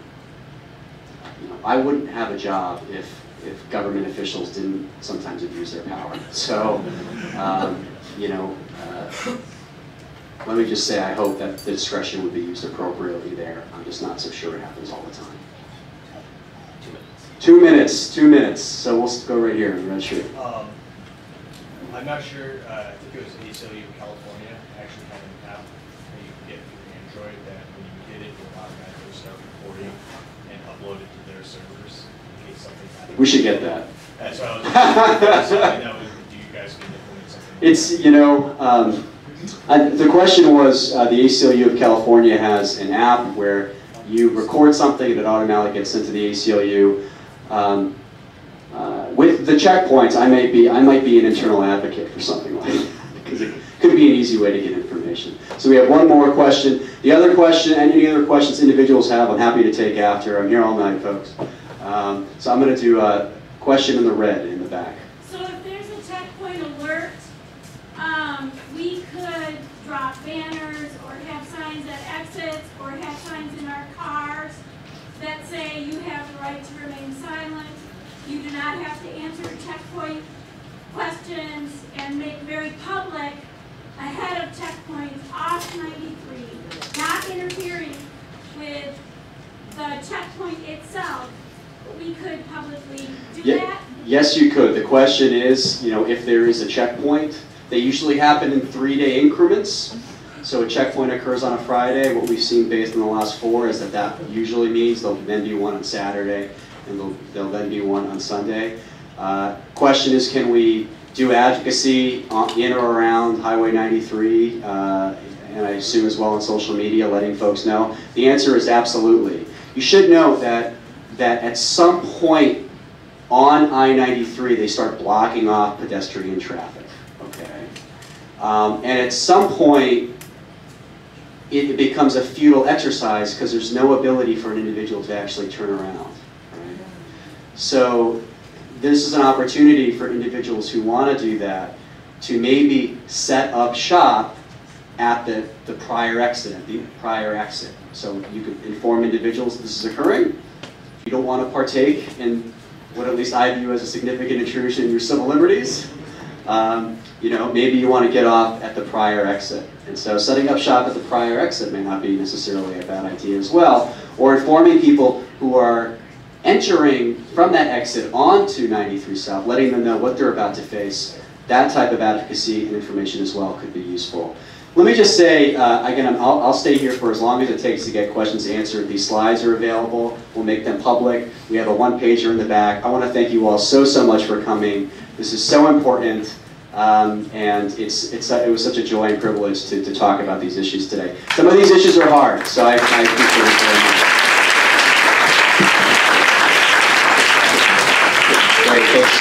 you know, I wouldn't have a job if if government officials didn't sometimes abuse their power. So, um, you know, uh, let me just say I hope that the discretion would be used appropriately there. I'm just not so sure it happens all the time. Two minutes, two minutes. Two minutes. So we'll go right here in red shirt. Um, I'm not sure, uh, I think it was ACLU in California, actually had an app that you can get through Android that when you hit it, will automatically start recording and upload it to their servers in case something happens. We should get that. That's why I was, that's something that was, do you guys can implement something? like It's, you know, um, I- the question was, uh, the ACLU of California has an app where you record something and it automatically gets sent to the ACLU. Um, uh, With the checkpoints, I may be, I might be an internal advocate for something like that, because it could be an easy way to get information. So we have one more question. The other question, and any other questions individuals have, I'm happy to take after. I'm here all night, folks. Um, So I'm going to do a question in the red in the back. So if there's a checkpoint alert, um, we could drop banners or have signs at exits or have signs in our cars that say you have the right to remain silent. You do not have to answer checkpoint questions and make very public ahead of checkpoints off 93, not interfering with the checkpoint itself, we could publicly do Ye- that? Yes, you could. The question is, you know, if there is a checkpoint, they usually happen in three-day increments. So a checkpoint occurs on a Friday. What we've seen based on the last four is that that usually means there'll then be one on Saturday, and there'll, there'll then be one on Sunday. Uh, Question is, can we do advocacy on- in or around Highway 93, uh, and I assume as well on social media, letting folks know? The answer is absolutely. You should know that, that at some point on I-93, they start blocking off pedestrian traffic? Um, And at some point, it becomes a futile exercise because there's no ability for an individual to actually turn around, right? So this is an opportunity for individuals who want to do that to maybe set up shop at the, the prior at the prior exit. So you could inform individuals this is occurring. You don't want to partake in what at least I view as a significant intrusion in your civil liberties, um, you know, maybe you want to get off at the prior exit. And so setting up shop at the prior exit may not be necessarily a bad idea as well. Or informing people who are entering from that exit onto 93 South, letting them know what they're about to face. That type of advocacy and information as well could be useful. Let me just say, uh, again, I'll, I'll stay here for as long as it takes to get questions answered. These slides are available. We'll make them public. We have a one-pager in the back. I want to thank you all so, so much for coming. This is so important, um, and it's, it's, it was such a joy and privilege to, to talk about these issues today. Some of these issues are hard, so I, I appreciate it very much.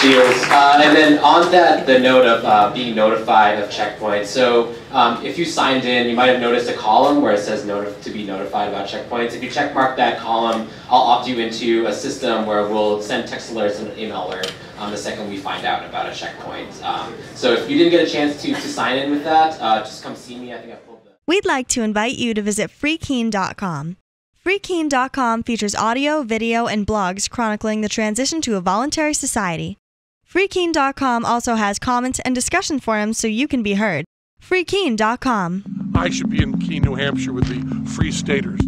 Shields. Uh, and then on that, the note of uh, being notified of checkpoints. So um, if you signed in, you might have noticed a column where it says to be notified about checkpoints. If you checkmark that column, I'll opt you into a system where we'll send text alerts and email alert um, the second we find out about a checkpoint. Um, so if you didn't get a chance to, to sign in with that, uh, just come see me. I think I pulled the We'd like to invite you to visit freekeene.com. Freekeene.com features audio, video, and blogs chronicling the transition to a voluntary society. Freekeene.com also has comments and discussion forums so you can be heard. Freekeene.com. I should be in Keene, New Hampshire with the Free Staters.